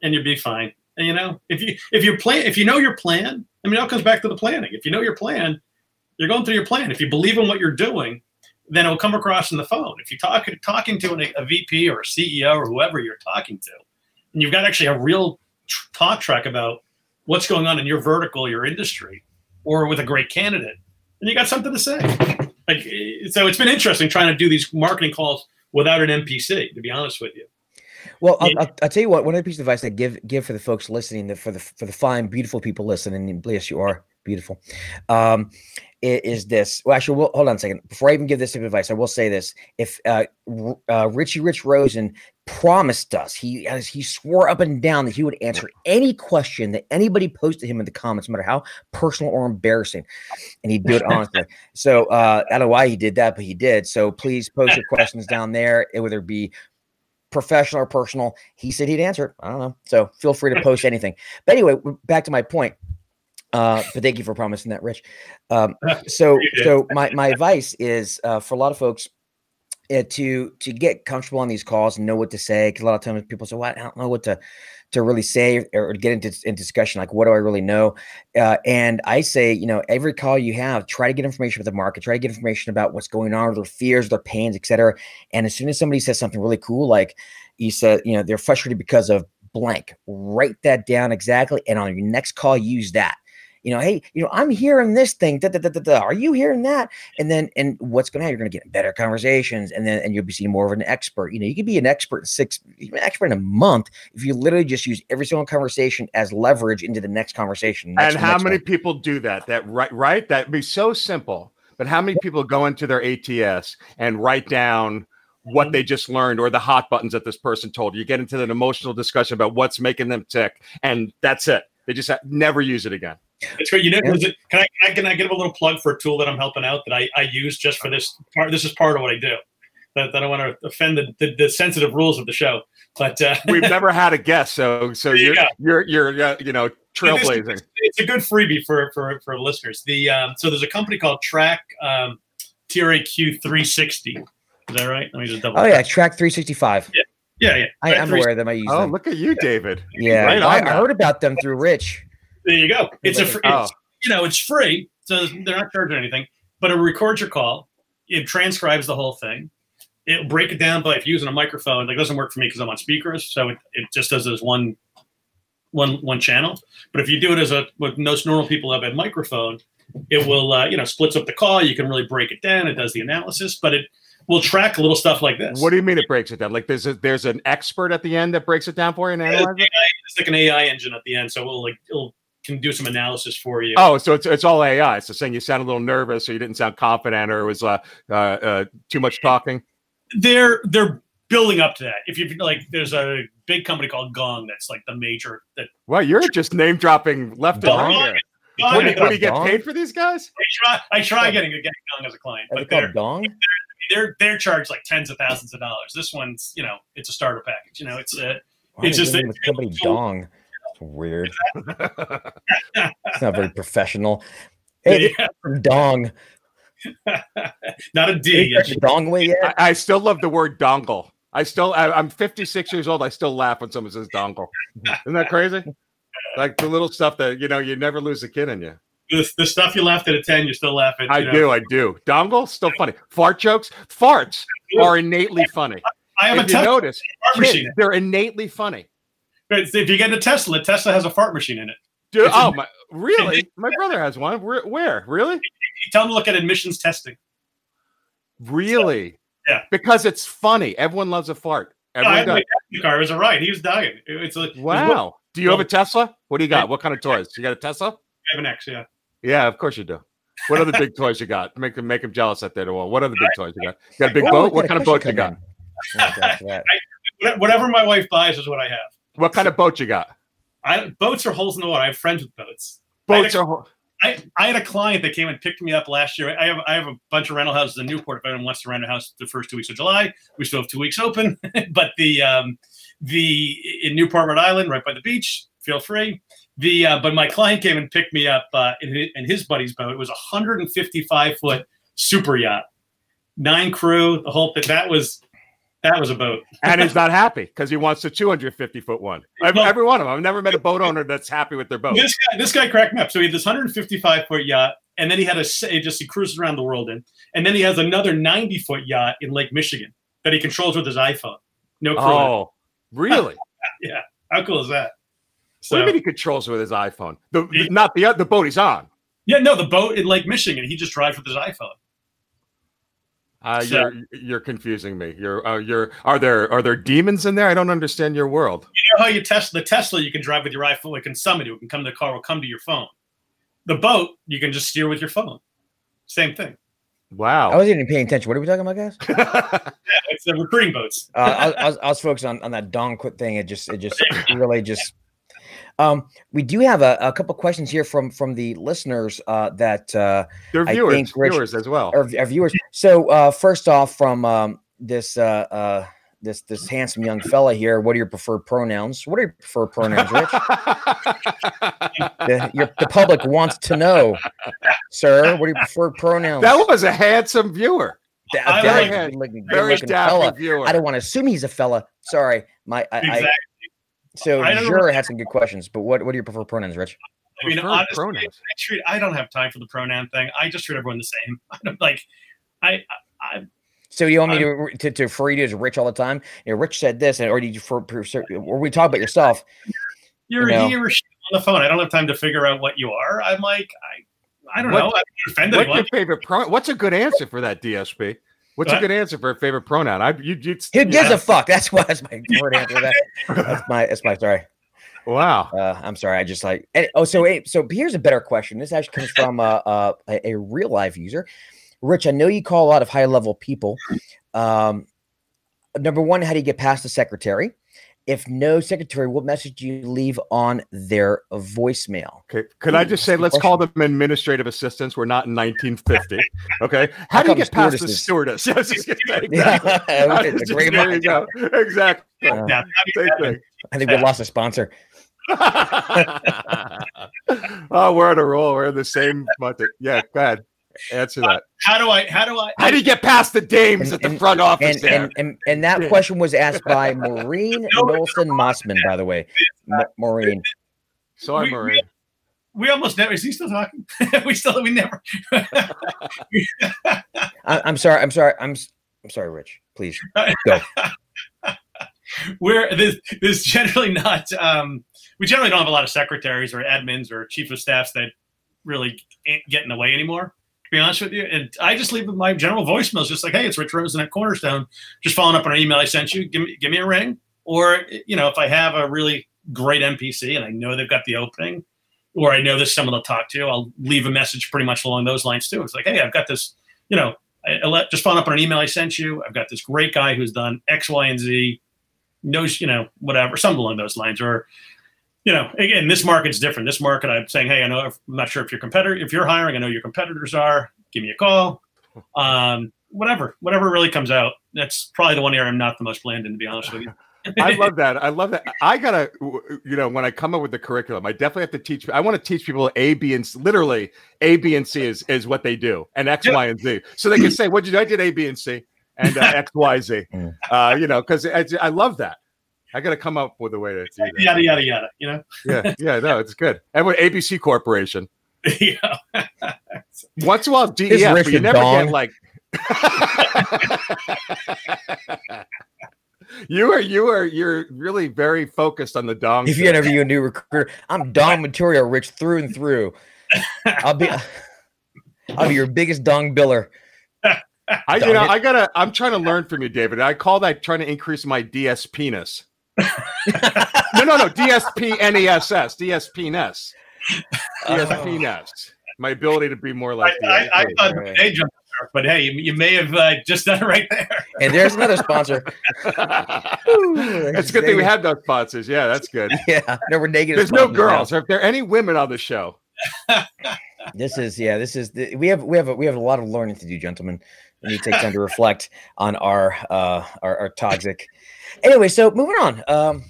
and you'll be fine. And you know, if you if you plan if you know your plan, I mean it all comes back to the planning. If you know your plan, you're going through your plan. If you believe in what you're doing, then it'll come across in the phone. If you talk talking to an, a VP or a CEO or whoever you're talking to, and you've got actually a real talk track about what's going on in your vertical, your industry, or with a great candidate, then you got something to say. Like eh, so, it's been interesting trying to do these marketing calls without an MPC. To be honest with you. Well, I'll, I'll, I'll, tell you what. One other piece of advice I give give for the folks listening, the, for the for the fine, beautiful people listening, and yes, you are beautiful. Um, is this? Well, actually, we'll, hold on a second. Before I even give this advice, I will say this: if uh, uh, Richie Rich Rosen promised us, he as he swore up and down that he would answer any question that anybody posted him in the comments, no matter how personal or embarrassing, and he'd do it honestly. so uh, I don't know why he did that, but he did. So please post your questions down there, whether it be professional or personal. He said he'd answer it. I don't know. So feel free to post anything. But anyway, back to my point. Uh, but thank you for promising that, Rich. Um, so, so my my advice is uh, for a lot of folks uh, to to get comfortable on these calls and know what to say. Because a lot of times people say, "Well, I don't know what to to really say or get into, into discussion like what do i really know? Uh, and i say you know every call you have try to get information about the market try to get information about what's going on their fears their pains etc and as soon as somebody says something really cool like you said you know they're frustrated because of blank. Write that down exactly and on your next call use that you know, hey, you know, I'm hearing this thing. Da, da, da, da, da. Are you hearing that? And then, and what's going to happen? You're going to get better conversations, and then, and you'll be seeing more of an expert. You know, you could be an expert in six, an expert in a month if you literally just use every single conversation as leverage into the next conversation. Next, and how many one. people do that? That right, right? That'd be so simple. But how many people go into their ATS and write down what mm-hmm. they just learned or the hot buttons that this person told you? You get into an emotional discussion about what's making them tick, and that's it. They just never use it again. It's great. You know, yeah. it, can I, can I can I give a little plug for a tool that I'm helping out that I, I use just for this part? This is part of what I do. That, that I want to offend the, the, the, sensitive rules of the show. But uh, we've never had a guest, so so you're, you you're you're uh, you know trailblazing. It's, it's, a good freebie for for for listeners. The um, so there's a company called Track um, TRAQ 360. Is that right? Let me just double. Oh yeah, Track 365. Yeah. Yeah, yeah. I, am aware of them. I use oh, them. look at you, David. Yeah, right I, I heard about them through Rich. There you go. It's a free, oh. it's, you know, it's free, so they're not charging anything. But it records your call. It transcribes the whole thing. It'll break it down by if using a microphone. Like, it doesn't work for me because I'm on speakers, so it, it just does as one one one channel. But if you do it as a what most normal people have a microphone, it will uh, you know splits up the call. You can really break it down. It does the analysis, but it will track little stuff like this. What do you mean it breaks it down? Like there's a, there's an expert at the end that breaks it down for you and analyzes it? It's like an AI engine at the end, so it'll like it'll can do some analysis for you. Oh, so it's it's all AI. It's So saying you sound a little nervous, or you didn't sound confident, or it was uh, uh, uh, too much talking. They're they're building up to that. If you like, there's a big company called Gong. That's like the major. That Well, you're just name dropping left and right here. Gong, What do I, you, what do you get Gong? paid for these guys? I try, I try getting getting Gong as a client, Are they but they're called dong? they're they're charged like tens of thousands of dollars. This one's you know it's a starter package. You know it's a Why It's just naming that- the company dong. It's weird. It's not very professional. Hey, yeah, this dong. not a Did D. you the dong way yet? I, I still love the word dongle. I still, I, I'm 56 years old. I still laugh when someone says dongle. Isn't that crazy? Like the little stuff that you know, you never lose a kid in you. The, the stuff you laughed at a ten, you're still laughing. at. I know. do, I do. Dongle, still funny. Fart jokes, farts are innately funny. I have a you notice, kids, they're innately funny. If you get a Tesla, Tesla has a fart machine in it. Dude, It's a- oh my, really? My brother has one. Where? where? Really? You tell them to look at emissions testing. Really? Yeah. Because it's funny. Everyone loves a fart. I Everyone had my does. Tesla car. It was a ride. He was dying. It- it's like Wow. Do you have a Tesla? What do you got? What kind of toys? You got a Tesla? I have an X. Yeah. Yeah, of course you do. What other big toys you got? Make them make them jealous at that wall. What other big toys you got? You got a big Oh, boat? What kind of boat you come got? in. Gosh, that. Wha- Whatever my wife buys is what I have. What kind of boat you got? I boats are holes in the water. I have friends with boats. Boats a- are I, I had a client that came and picked me up last year. I have I have a bunch of rental houses in Newport. If anyone wants to rent a house the first two weeks of July, we still have two weeks open. but the um, the in Newport, Rhode Island, right by the beach, feel free. The uh, but my client came and picked me up uh, in, his, in his buddy's boat. It was a 155 foot super yacht, nine crew, the whole thing. That was that was a boat. and he's not happy because he wants the 250 foot one. Every, Well- every one of them. I've never met a boat owner that's happy with their boat. This guy, this guy cracked me up. So he had this 155 foot yacht, and then he had a he just he cruises around the world in, and then he has another 90 foot yacht in Lake Michigan that he controls with his iPhone. No crew. Oh, really? Yeah. How cool is that? what So do you mean he controls with his iPhone? The, He- not the the boat he's on. yeah, no, the boat in Lake Michigan, he just drives with his iPhone. Uh, So- you're you're confusing me. You're uh, you're are there are there demons in there? I don't understand your world. You know how you test the Tesla, you can drive with your iPhone. It can summon you. It can come. to The car will come to your phone. The boat, you can just steer with your phone. Same thing. Wow. I wasn't even paying attention. What are we talking about, guys? It's the recruiting boats. Uh, I, was- I, was, I was focused on, on that dong quit thing. It just, it just really just. Um, we do have a, a couple questions here from from the listeners uh, that uh, They're I viewers, think Rich- viewers as well. our, our viewers. So uh, first off, from um, this uh, uh, this this handsome young fella here, what are your preferred pronouns? What are your preferred pronouns, Rich? the, your, the public wants to know, sir. What are your preferred pronouns? that was a handsome viewer. Da- I very like it. good-looking- Very good-looking fella. dapper viewer. I don't want to assume he's a fella. Sorry, my I, Exactly. I so I don't Jura had some good questions, but what what are your preferred pronouns, Rich? I mean, honestly, pronouns. I treat. I don't have time for the pronoun thing. I just treat everyone the same. I don't like. I. I So you want me to to, to refer you to as Rich all the time? You know, Rich said this, and or did you for, for or we talk about yourself? you're You know. he or she on the phone. I don't have time to figure out what you are. I'm like, I. I don't What- know. I don't offend What's anyone. your favorite pronoun? What's a good answer for that, DSP? What's a good answer for a favorite pronoun? I you, you Who gives Yeah. a fuck? That's why that's my word answer. That that's my that's my sorry. wow. Uh, I'm sorry. I just like and- oh so so here's a better question. This actually comes from uh, uh, a, a real life user. Rich, I know you call a lot of high level people. Um, number one, how do you get past the secretary? If no secretary, what message do you leave on their voicemail? Okay. Could I just say, let's good call them administrative assistants. We're not in 1950. Okay. How do you get past the stewardess? I was just gonna say, Yeah, exactly. okay, I just- there you go. Exactly. Uh, Yeah, Same thing. I think we lost a sponsor. oh, we're on a roll. We're in the same month. Yeah, go ahead. Answer that. How do I? How do I? How do you get past the dames And- at the and- front office And, there? and and and that question was asked by Maureen Nolson Mossman, by the way. Ma- Maureen. Sorry, we- Maureen. we almost never. Is he still talking? we still. We never. I, I'm sorry. I'm sorry. I'm s- I'm sorry, Rich. Please go. we're this this generally not um we generally don't have a lot of secretaries or admins or chief of staffs that really ain't the way anymore to be honest with you. And i just leave my general voicemails just like hey it's rich rosen at cornerstone. Just following up on an email i sent you. Give me give me a ring. Or you know if i have a really great MPC and i know they've got the opening or i know there's someone to talk to i'll leave a message pretty much along those lines too. It's like hey i've got this you know I, let, just following up on an email i sent you i've got this great guy who's done x y and z knows, you know, whatever, something along those lines. Or, you know, again, this market's different. This market, I'm saying, hey, I know, I'm not sure if your competitor, if you're hiring, I know your competitors are. Give me a call. Um, whatever, whatever really comes out. That's probably the one area I'm not the most bland in, to be honest with you. I love that. I love that. I gotta, you know, when I come up with the curriculum, I definitely have to teach. I want to teach people A, B, and C, literally A, B, and C is is what they do, and X, Y, and Z, so they can say, "What did you? I did A, B, and C, and uh, X, Y, Z." Uh, you know, because I, I love that. I got to come up with a way to do that. yada yada yada. You know. Yeah, yeah, no, it's good. And with ABC Corporation, yeah. once in a while DEF, This but you never Dong. get like. you are you are you're really very focused on the dong. If you thing. interview a new recruiter, I'm dong material, Rich, through and through. I'll be, I'll be your biggest dong biller. I you know it. I gotta I'm trying to learn from you, David. I call that trying to increase my DS penis. no, no, no, DSP NESS, DSP NES, DSP NES. My ability to be more I, like. I, I the- thought the day jumped there, but hey, you, you may have uh, just done it right there. And there's another sponsor. it's a good thing we have those sponsors. Yeah, that's good. Yeah, no, we're negative. There's no sponsors now. girls. If there are any women on the show, This is yeah. This is the, we have we have a, we have a lot of learning to do, gentlemen. We need to take time to reflect on our uh our, our toxic. Anyway, so moving on. Um,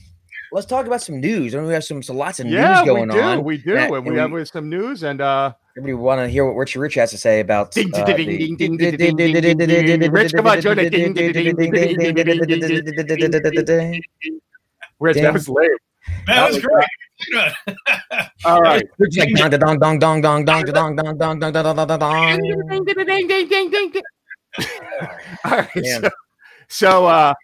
let's talk about some news. I mean, we have some, some lots of yeah, news going we do. on. We do, and- and, we and have we- some news and uh. Everybody want to hear what Richie Rich has to say about. Ding, uh, ding, the- ding, ding, ding, ding, ding, ding, ding, ding. Rich, come on, join it. Ding, ding, ding, ding, ding, ding, ding, ding, ding, Rich, Ding. that was lame. That was was great. All right. Rich is like dong dong dong dong dong dong dong dong dong dong dong dong dong dong. All right. Man. So, so uh,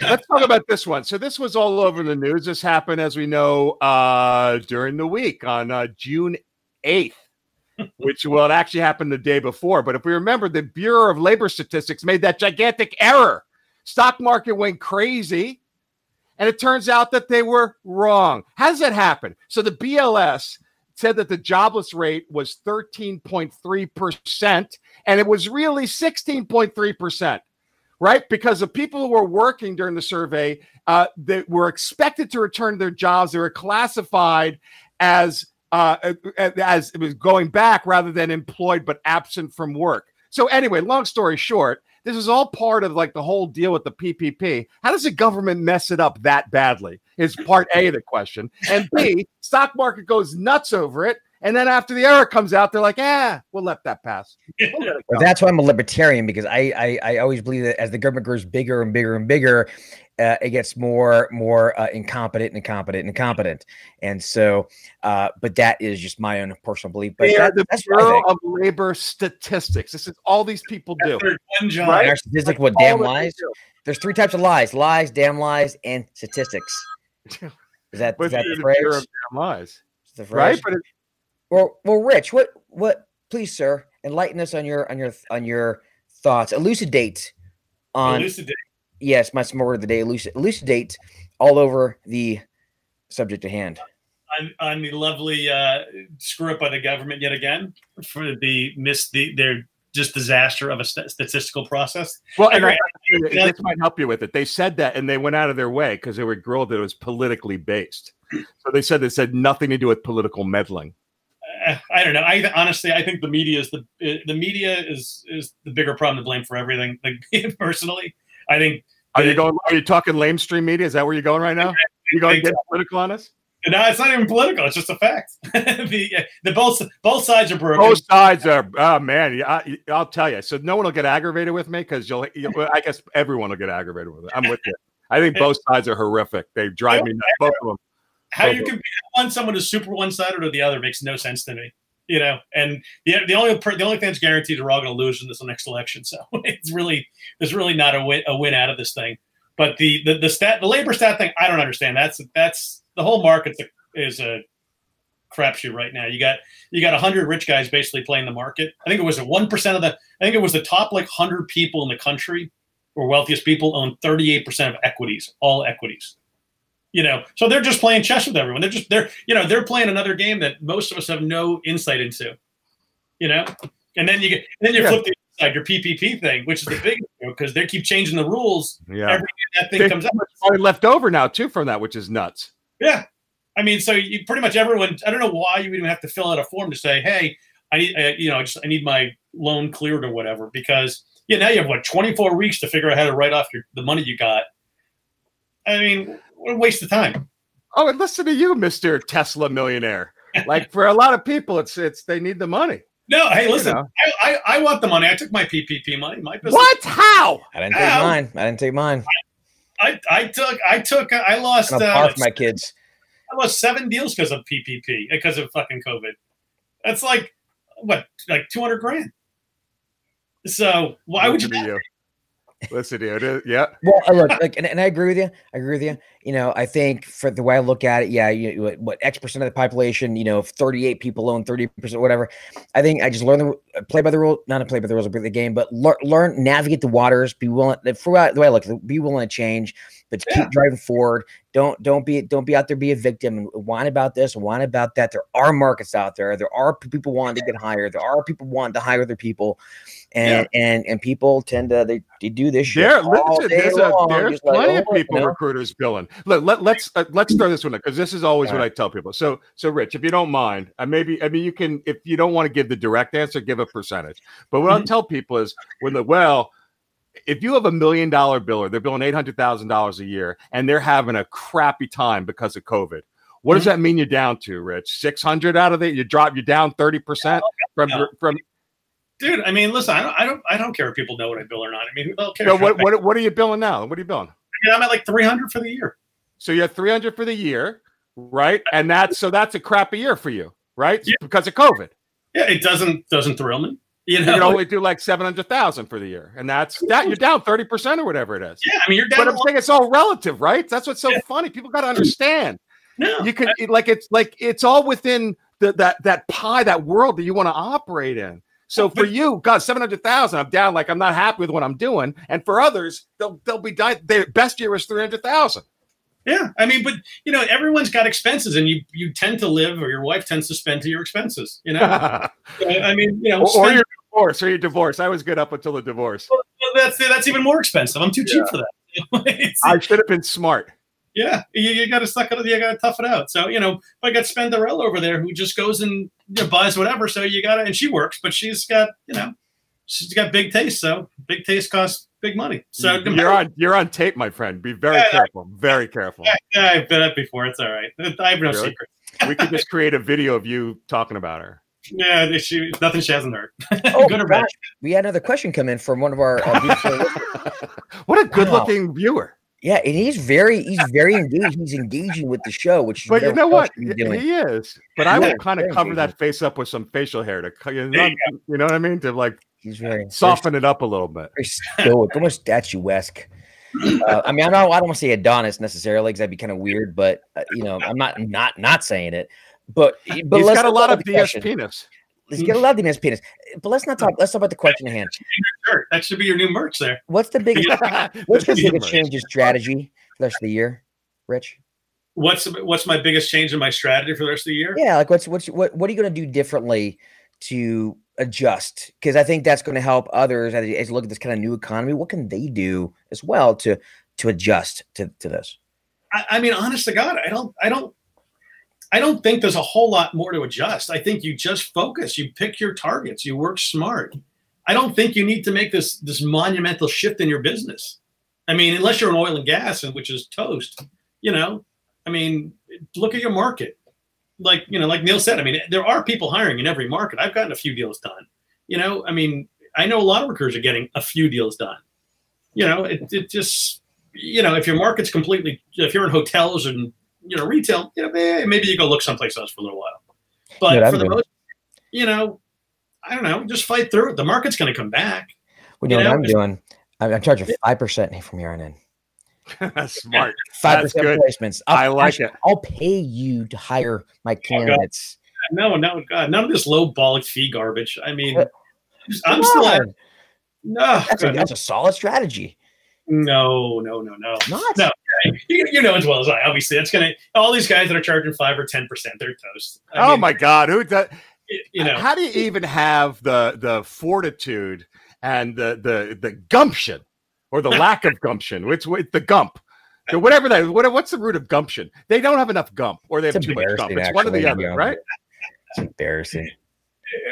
let's talk about this one. So this was all over the news. This happened, as we know, uh, during the week on uh, June 8th, which well, it actually happened the day before. But if we remember, the Bureau of Labor Statistics made that gigantic error. Stock market went crazy. And it turns out that they were wrong. How does that happen? So the BLS said that the jobless rate was 13.3%, and it was really 16.3%, right? Because the people who were working during the survey uh, that were expected to return to their jobs, they were classified as uh, as it was going back rather than employed but absent from work. So anyway, long story short, this is all part of like the whole deal with the PPP. How does the government mess it up that badly? Is part A of the question. And B, stock market goes nuts over it. And then after the error comes out, they're like, "Ah, we'll let that pass." We'll let Well, that's why I'm a libertarian because I, I I always believe that as the government grows bigger and bigger and bigger, uh, it gets more more uh, incompetent and incompetent and incompetent. And so, uh, but that is just my own personal belief. But They are that, the that's what Bureau of Labor Statistics. This is all these people do. That's their. Right? Our statistic, what damn lies? There's three types of lies: lies, damn lies, and statistics. Is that But that they're the the Bureau phrase? of Damn lies, Is the right? But it, Well, well, Rich, what what? Please, sir, enlighten us on your on your on your thoughts. Elucidate on Elucidate. yes, my smart word of the day. Elucidate, elucidate all over the subject at hand. on, on the lovely uh, screw up by the government yet again for the miss the their just disaster of a st- statistical process. well, and I, Agree. this might help you with it. They said that, and they went out of their way because they were grilled that it was politically based. So they said they said nothing to do with political meddling. I don't know. I honestly, I think the media is the the media is is the bigger problem to blame for everything. Like personally, I think Are you going? Are you talking lamestream media? Is that where you're going right now? You going to get political on us? no, it's not even political. It's just a fact. the the both both sides are broken. Both sides are. Oh man, yeah, I, I'll tell you. So no one will get aggravated with me because you'll, you'll. I guess everyone will get aggravated with it. I'm with you. I think both sides are horrific. They drive me nuts. Both of them. How you compare one someone who's super one sided or the other makes no sense to me. You know, and the the only the only thing that's guaranteed we're all going to lose in this next election. So it's really there's really not a win a win out of this thing. But the the, the stat the labor stat thing I don't understand. That's that's the whole market is a crapshoot right now. You got you got hundred rich guys basically playing the market. I think it was one percent of the I think it was the top like hundred people in the country or wealthiest people own thirty eight percent of equities, all equities you know so they're just playing chess with everyone they're just they're you know they're playing another game that most of us have no insight into you know and then you get then you Yeah. flip the side your ppp thing which is the big because they keep changing the rules Yeah. every that thing comes out. Probably left over now too from that, which is nuts. Yeah, I mean, so you pretty much everyone. I don't know why you even have to fill out a form to say, "Hey, I need, uh, you know, I just I need my loan cleared or whatever." Because yeah, now you have what 24 weeks to figure out how to write off your the money you got. I mean, what a waste of time. Oh, and listen to you, Mister Tesla millionaire. like for a lot of people, it's it's they need the money. No, hey, listen, you know. I, I, I want the money. I took my PPP money. My business. What? How? I didn't take mine. I didn't take mine. I, I took I took I lost I uh, my kids. I lost seven deals because of PPP because of fucking COVID. That's like what like two hundred grand. So why would you? you? Listen, dude. Yeah. Well, uh, look, like, and, and, I agree with you. I agree with you. You know, I think for the way I look at it, yeah, you what X percent of the population, you know, if 38 people own 30 percent, whatever. I think I just learn the uh, play by the rule, not to play by the rules of the game, but learn, learn, navigate the waters. Be willing. For the way I look, be willing to change, but yeah. keep driving forward. Don't don't be don't be out there be a victim and whine about this, whine about that. There are markets out there. There are people wanting to get hired. There are people wanting to hire other people, and yeah. and and people tend to they, they do this shit. There, listen, there's, a, there's plenty like, oh, of people you know? recruiters billing. Look, let, let's uh, let's throw this one because this is always what I tell people. So so Rich, if you don't mind, I maybe I mean you can if you don't want to give the direct answer, give a percentage. But what mm-hmm. I'll tell people is when the well if you have a million dollar biller, they're billing eight hundred thousand dollars a year, and they're having a crappy time because of COVID. What mm-hmm. does that mean? You're down to, Rich? Six hundred out of it. You drop. you down thirty percent from from. Dude, I mean, listen, I don't, I don't, I don't care if people know what I bill or not. I mean, who the So what, what, what are you billing now? What are you billing? I mean, I'm at like three hundred for the year. So you have three hundred for the year, right? And that's so that's a crappy year for you, right? Yeah. Because of COVID. Yeah, it doesn't doesn't thrill me. You know, you can only do like seven hundred thousand for the year, and that's that. You're down thirty percent or whatever it is. Yeah, I mean you're down. But I'm saying it's all relative, right? That's what's so yeah. funny. People got to understand. No, you could like it's like it's all within the, that that pie, that world that you want to operate in. So for you, God, seven hundred thousand, I'm down. Like I'm not happy with what I'm doing, and for others, they'll they'll be dying. Their best year was three hundred thousand. Yeah, I mean, but you know, everyone's got expenses, and you you tend to live, or your wife tends to spend to your expenses. You know, I mean, you know, or, or your divorce or your divorce. I was good up until the divorce. Well, that's that's even more expensive. I'm too cheap for that. I should have been smart. Yeah, you, you got to suck it. You got to tough it out. So you know, I got Spenderella over there who just goes and you know, buys whatever. So you got to, and she works, but she's got you know, she's got big taste. So big taste costs big money. So mm-hmm. you're on you're on tape, my friend. Be very yeah, careful. Very careful. Yeah, yeah, I've been up before. It's all right. I have no really? secrets. we could just create a video of you talking about her. Yeah, she, nothing she hasn't heard. Oh, good or bad. We had another question come in from one of our. Uh, what a good-looking wow. viewer. Yeah, and he's very he's very engaged. He's engaging with the show, which but you know what he is. But I would kind of cover engaging. that face up with some facial hair to you know, you know what I mean to like he's very soften it up a little bit. Very stoic, almost statuesque. Uh, I mean, I don't I don't want to say Adonis necessarily because that'd be kind of weird, but uh, you know, I'm not not not saying it. But but he's got a lot of DS penis. Let's get a lot of DS penis. But let's not talk. Let's talk about the question at hand. That should be your new merch there. What's the biggest? what's the biggest change in strategy for the rest of the year, Rich? What's what's my biggest change in my strategy for the rest of the year? Yeah, like what's what's what what are you going to do differently to adjust? Because I think that's going to help others as, as you look at this kind of new economy. What can they do as well to to adjust to to this? I, I mean, honest to God, I don't I don't I don't think there's a whole lot more to adjust. I think you just focus, you pick your targets, you work smart. I don't think you need to make this this monumental shift in your business. I mean, unless you're in oil and gas, and which is toast, you know. I mean, look at your market. Like you know, like Neil said, I mean, there are people hiring in every market. I've gotten a few deals done. You know, I mean, I know a lot of recruiters are getting a few deals done. You know, it, it just you know, if your market's completely, if you're in hotels and you know, retail, you know, eh, maybe you go look someplace else for a little while. But yeah, for the good. most, you know, I don't know, just fight through it. The market's going to come back. Well, you know, know what I'm doing? I'm, I'm charging five percent from here on in. That's smart. Five percent placements. I'll, i like it. I'll pay you to hire my oh, candidates. Oh, no, no, God, none of this low ball fee garbage. I mean, I'm still. At, no, that's a, that's a solid strategy. No, no, no, no. Not? No, you, you know as well as I. Obviously, it's gonna all these guys that are charging five or ten percent, they're toast. I oh mean, my god, who that? You know, how do you even have the the fortitude and the the the gumption, or the lack of gumption. It's, it's the gump. So whatever that what, what's the root of gumption? They don't have enough gump or they have too much gump. It's one or the other, yeah. right? It's embarrassing.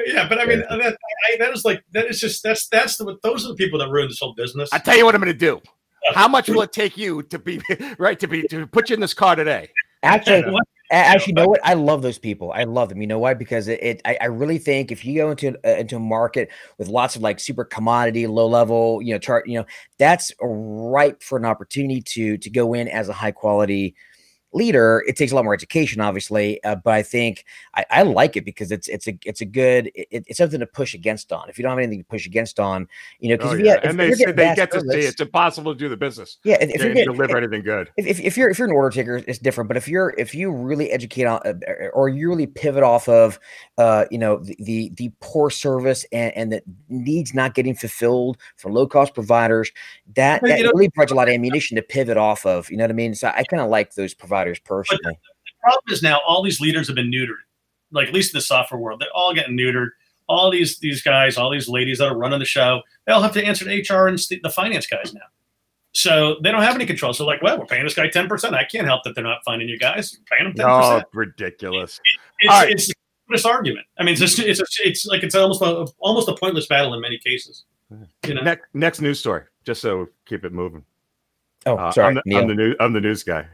Yeah, but I mean, that, I, that is like that is just that's that's the those are the people that ruin this whole business. I tell you what I'm going to do. How much will it take you to be right to be to put you in this car today? Actually, What? Actually, you know what? I love those people. I love them. You know why? Because it, it I, I really think if you go into uh, into a market with lots of like super commodity, low level, you know, chart, you know, that's ripe for an opportunity to to go in as a high quality leader. It takes a lot more education, obviously, uh, but I think I, I like it because it's it's a it's a good it, it's something to push against on. If you don't have anything to push against on, you know, because Oh, yeah. if and they you're say getting they get to see it's impossible to do the business yeah, if, if you're getting, deliver anything good. if, if, if you're if you're an order taker it's different but if you're if you really educate on uh, or you really pivot off of uh you know the the, the poor service and, and the needs not getting fulfilled for low cost providers that, Well, that know- really provides a lot of ammunition to pivot off of you know what i mean so i kind of like those providers personally the problem is now all these leaders have been neutered. Like at least in the software world, they're all getting neutered. All these these guys, all these ladies that are running the show, they all have to answer to HR and the finance guys now. So they don't have any control. So like, well, we're paying this guy ten percent. I can't help that they're not finding you guys. We're paying them ten Oh, percent. Oh, ridiculous. It's, all right. it's this argument. I mean, it's just, it's a, it's like it's almost a almost a pointless battle in many cases. You know, Next next news story, just so keep it moving. oh Uh, sorry I'm, the, I'm the new I'm the news guy.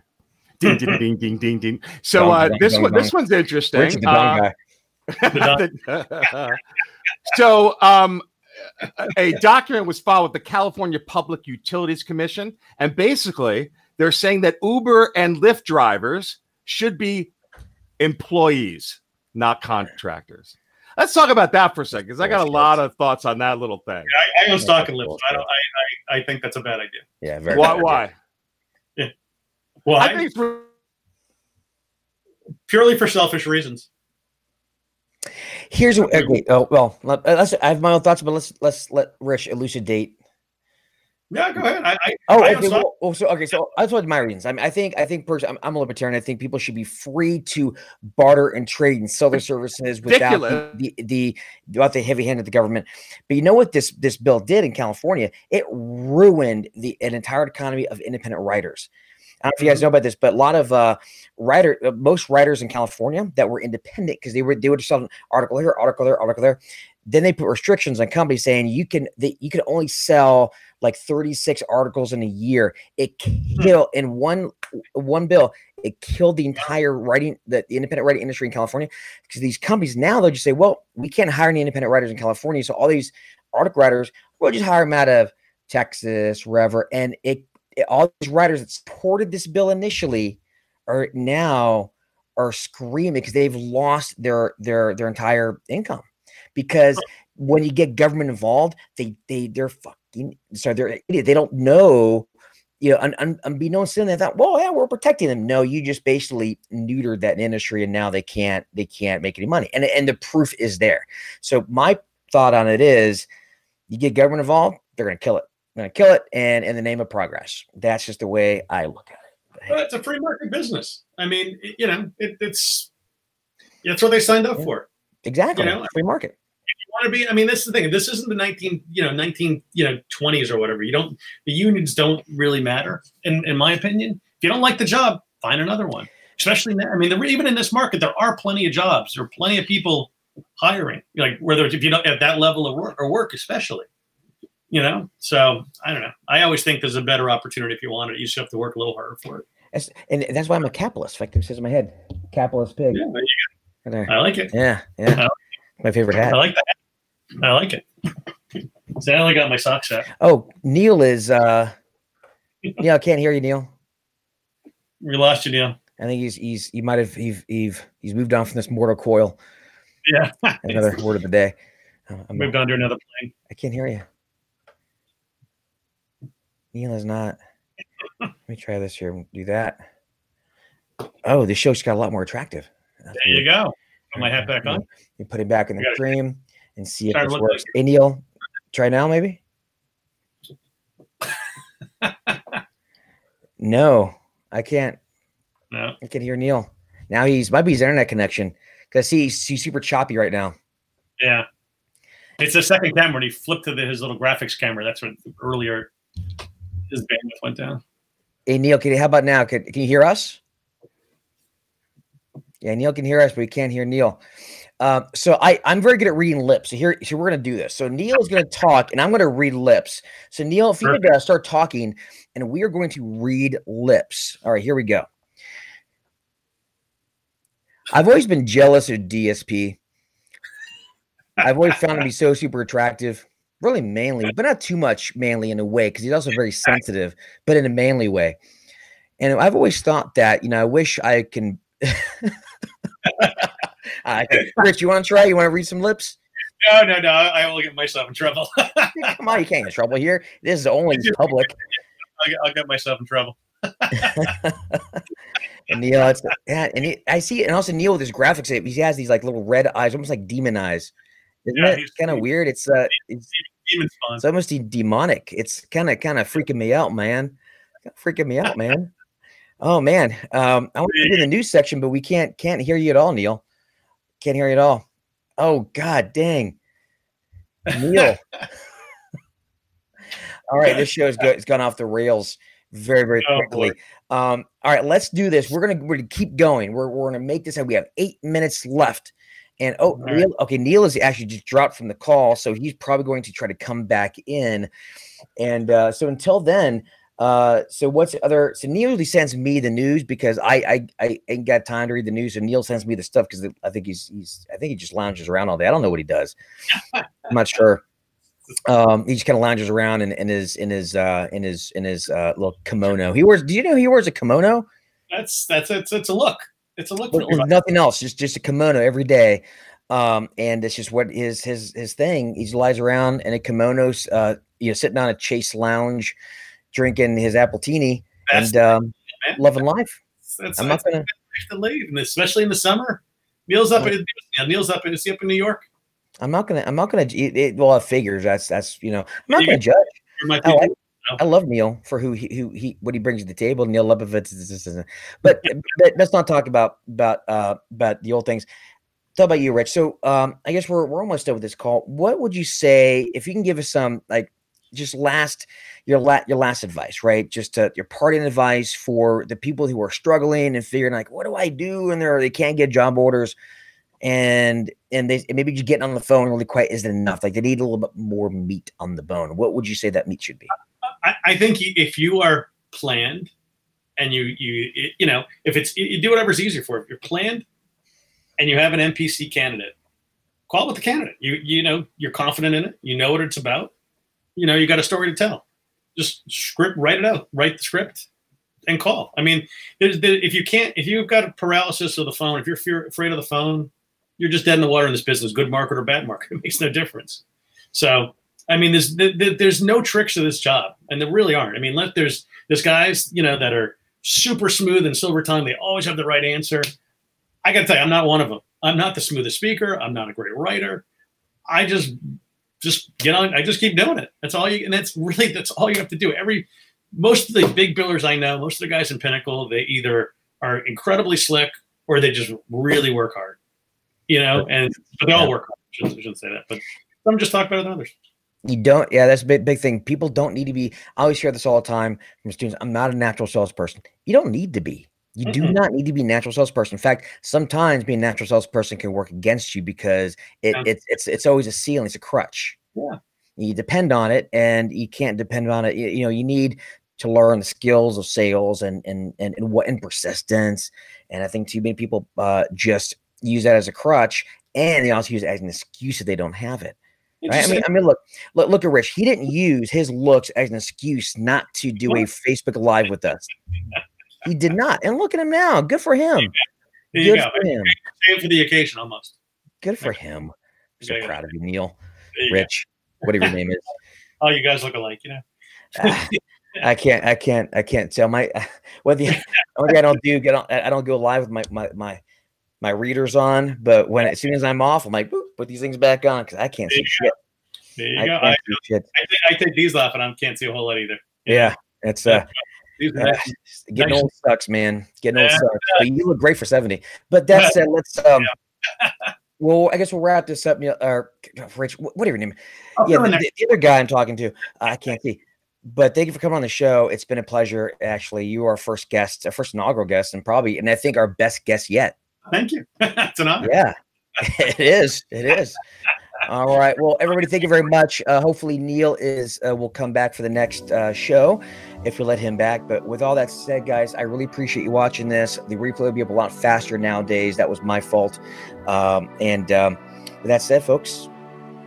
Ding ding ding ding ding ding. So uh, dong, this dong, one this one's interesting. The Uh, guy. so um a document was filed with the California Public Utilities Commission and basically they're saying that Uber and Lyft drivers should be employees not contractors. Let's talk about that for a second because I got a lot of thoughts on that little thing. I, I own stock in Lyft. I don't. I, I I think that's a bad idea. yeah very Why? bad. Why? Why? I think it's Purely for selfish reasons. here's what okay, oh well let, uh, us i have my own thoughts but let's let's let rich elucidate Yeah, go ahead. I, I, Oh, I okay. Well, well, so okay, so that's what my reasons. I mean, I think, I think, pers- I'm, I'm a libertarian. I think people should be free to barter and trade and sell their services without the, the, the without the heavy hand of the government. But you know what this this bill did in California? It ruined the an entire economy of independent writers. I don't know if you guys know about this, but a lot of uh, writer, uh, most writers in California that were independent because they were they would sell an article here, article there, article there. Then they put restrictions on companies saying you can they, you can only sell like 36 articles in a year. It killed in one one bill. It killed the entire writing the, the independent writing industry in California because these companies now they'll just say, well, we can't hire any independent writers in California, so all these article writers we'll just hire them out of Texas, wherever, and it all these writers that supported this bill initially are now are screaming because they've lost their their their entire income. Because when you get government involved they they they're fucking sorry they're idiot. they don't know you know un, un, unbeknownst to them they thought well yeah we're protecting them. No you just basically neutered that industry and now they can't they can't make any money. And and the proof is there. So my thought on it is you get government involved they're going to kill it they're going to kill it and in the name of progress that's just the way i look at it Well, it's a free market business. I mean, you know, it, it's that's what they signed up Yeah. for. exactly you know, free market If You want to be? I mean, this is the thing. This isn't the nineteen, you know, nineteen, you know, twenties or whatever. You don't. The unions don't really matter, in in my opinion. If you don't like the job, find another one. Especially now. I mean, there, even in this market, there are plenty of jobs. There are plenty of people hiring. Like whether it's if you don't at that level of work or work, especially. You know, so I don't know. I always think there's a better opportunity if you want it. You just have to work a little harder for it. That's, and that's why I'm a capitalist. Fact, it says in my head, capitalist pig. Yeah, there you go. I like it. Yeah, yeah. My favorite hat. I like that. I like it. So I only got my socks set. Oh, Neil is. uh Neil, I can't hear you, Neil. We lost you, Neil. I think he's he's he might have he's he's he's moved on from this mortal coil. Yeah. Another word of the day. I'm- Moved on to another plane. I can't hear you. Neil is not. Let me try this here. Do that. Oh, this show's got a lot more attractive. That's There you go. Put my hat back on. You put it back in the stream and see if look works. Hey, Neil, try now, maybe. no, I can't. No. I can hear Neil. Now he's might be his internet connection because he's he's super choppy right now. Yeah. It's the second camera when he flipped to the, his little graphics camera. That's what earlier. His bandwidth went down. Hey Neil, can you, how about now? Can, can you hear us? Yeah, Neil can hear us, but we can't hear Neil. Um, so I, I'm very good at reading lips. So here, so we're gonna do this. So Neil is gonna talk, and I'm gonna read lips. So Neil, if you could uh, start talking, and we are going to read lips. All right, here we go. I've always been jealous of DSP. I've always found him to be so super attractive, really manly, but not too much manly in a way because he's also very sensitive, but in a manly way. And I've always thought that, you know, I wish I can. Rich, you want to try? You want to read some lips? No, no, no. I will get myself in trouble. Come on, you can't get in trouble here. This is only public. I'll, I'll get myself in trouble. and Neil, it's yeah, and he, I see, and also Neil with his graphics, he has these like little red eyes, almost like demon eyes. Isn't yeah, it kind of weird? It's uh, it's, it's almost demonic. It's kind of kind of freaking me out, man. Freaking me out, man. Oh man, um, I want to do the news section, but we can't can't hear you at all, Neil. Can't hear you at all. Oh God, dang, Neil. all right, this show is good. It's gone off the rails very very oh, quickly. Oh, um, all right, let's do this. We're gonna we're gonna keep going. We're we're gonna make this. And We have eight minutes left. And oh, Neil, okay, Neil is actually just dropped from the call, so he's probably going to try to come back in. And uh, so until then, uh, so what's the other? So Neil usually sends me the news because I I, I ain't got time to read the news. So Neil sends me the stuff because I think he's he's I think he just lounges around all day. I don't know what he does. I'm not sure. Um, he just kind of lounges around in, in his in his uh in his in his uh little kimono. He wears. Do you know he wears a kimono? That's that's it's it's a look. It's a look. nothing else. Just just a kimono every day. Um, and it's just what is his his thing. He lies around in a kimono, uh, you know, sitting on a chase lounge, drinking his apple appletini and um, loving life. That's, I'm not gonna to leave, and especially in the summer. Neil's up in Neil's up in is he up in New York? I'm not gonna. I'm not gonna. It, it, well, it figures that's that's you know. I'm not gonna judge. I, I love Neil for who he who he what he brings to the table. Neil Lebovits, but, but let's not talk about about uh about the old things. Talk about you, Rich. So um, I guess we're we're almost done with this call. What would you say if you can give us some like just last your la- your last advice, right? Just uh, your parting advice for the people who are struggling and figuring like, what do I do? And they're they can't get job orders, and and they maybe just getting on the phone really quite isn't enough. Like they need a little bit more meat on the bone. What would you say that meat should be? I, I think if you are planned and you you you know if it's you do whatever's easier for you. If you're planned and you have an MPC candidate, call with the candidate. You you know you're confident in it. You know what it's about. You know you got a story to tell. Just script, write it out. Write the script and call. I mean, there's there, if you can't if you've got a paralysis of the phone, if you're fear, afraid of the phone, you're just dead in the water in this business. Good market or bad market, it makes no difference. So I mean, there's there's no tricks to this job, and there really aren't. I mean, let there's there's guys you know that are super smooth and silver tongue. They always have the right answer. I got to tell you, I'm not one of them. I'm not the smoothest speaker. I'm not a great writer. I just just get on. I just keep doing it. That's all you. And that's really that's all you have to do. Every most of the big billers I know, most of the guys in Pinnacle, they either are incredibly slick or they just really work hard. You know, and but they all work hard. I shouldn't, I shouldn't say that, but some just talk better than others. You don't, yeah, that's a big, big thing. People don't need to be. I always hear this all the time from students. I'm not a natural salesperson. You don't need to be. You mm-hmm. do not need to be a natural salesperson. In fact, sometimes being a natural salesperson can work against you because it, yeah. it's it's it's always a ceiling, it's a crutch. Yeah. You depend on it and you can't depend on it. You, you know, you need to learn the skills of sales and and and, and what and persistence. And I think too many people uh, just use that as a crutch and they also use it as an excuse that they don't have it. Right? I mean, I mean, look, look, look at Rich. He didn't use his looks as an excuse not to do a Facebook Live with us. He did not. And look at him now. Good for him. There you Good go. for him. Same for the occasion almost. Good for him. I'm so proud of you, Neil. Rich, go. whatever your name is. Oh, you guys look alike, you know. uh, I can't, I can't, I can't tell my whether only I don't do get on, I don't go live with my my my my readers on, but when as soon as I'm off, I'm like, boop, put these things back on because I can't see shit. There you I go. I, I, I, take these off and I can't see a whole lot either. Yeah, yeah it's uh, uh, getting old sucks, man. Getting old sucks. But you look great for 70. But that said, let's um well, I guess we'll wrap this up. Me or Rich, whatever your name. yeah, the, the, other guy I'm talking to, I can't see. but thank you for coming on the show. It's been a pleasure. Actually, you are our first guest, our first inaugural guest, and probably, and I think our best guest yet. Thank you. That's an honor. Yeah, it is. It is. All right. Well, everybody, thank you very much. Uh, hopefully, Neil is uh, will come back for the next uh, show if we let him back. But with all that said, guys, I really appreciate you watching this. The replay will be up a lot faster nowadays. That was my fault. Um, and um, with that said, folks,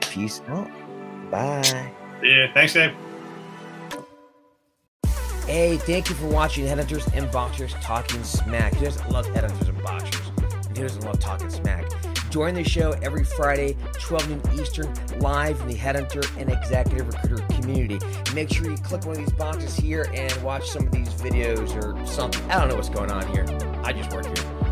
peace out. Bye. Yeah. Thanks, Dave. Hey, thank you for watching Headhunters in Boxers Talking Smack. Who doesn't love Headhunters in Boxers? And who doesn't love talking smack? Join the show every Friday, 12 noon Eastern, live in the Headhunter and Executive Recruiter community. Make sure you click one of these boxes here and watch some of these videos or something. I don't know what's going on here. I just work here.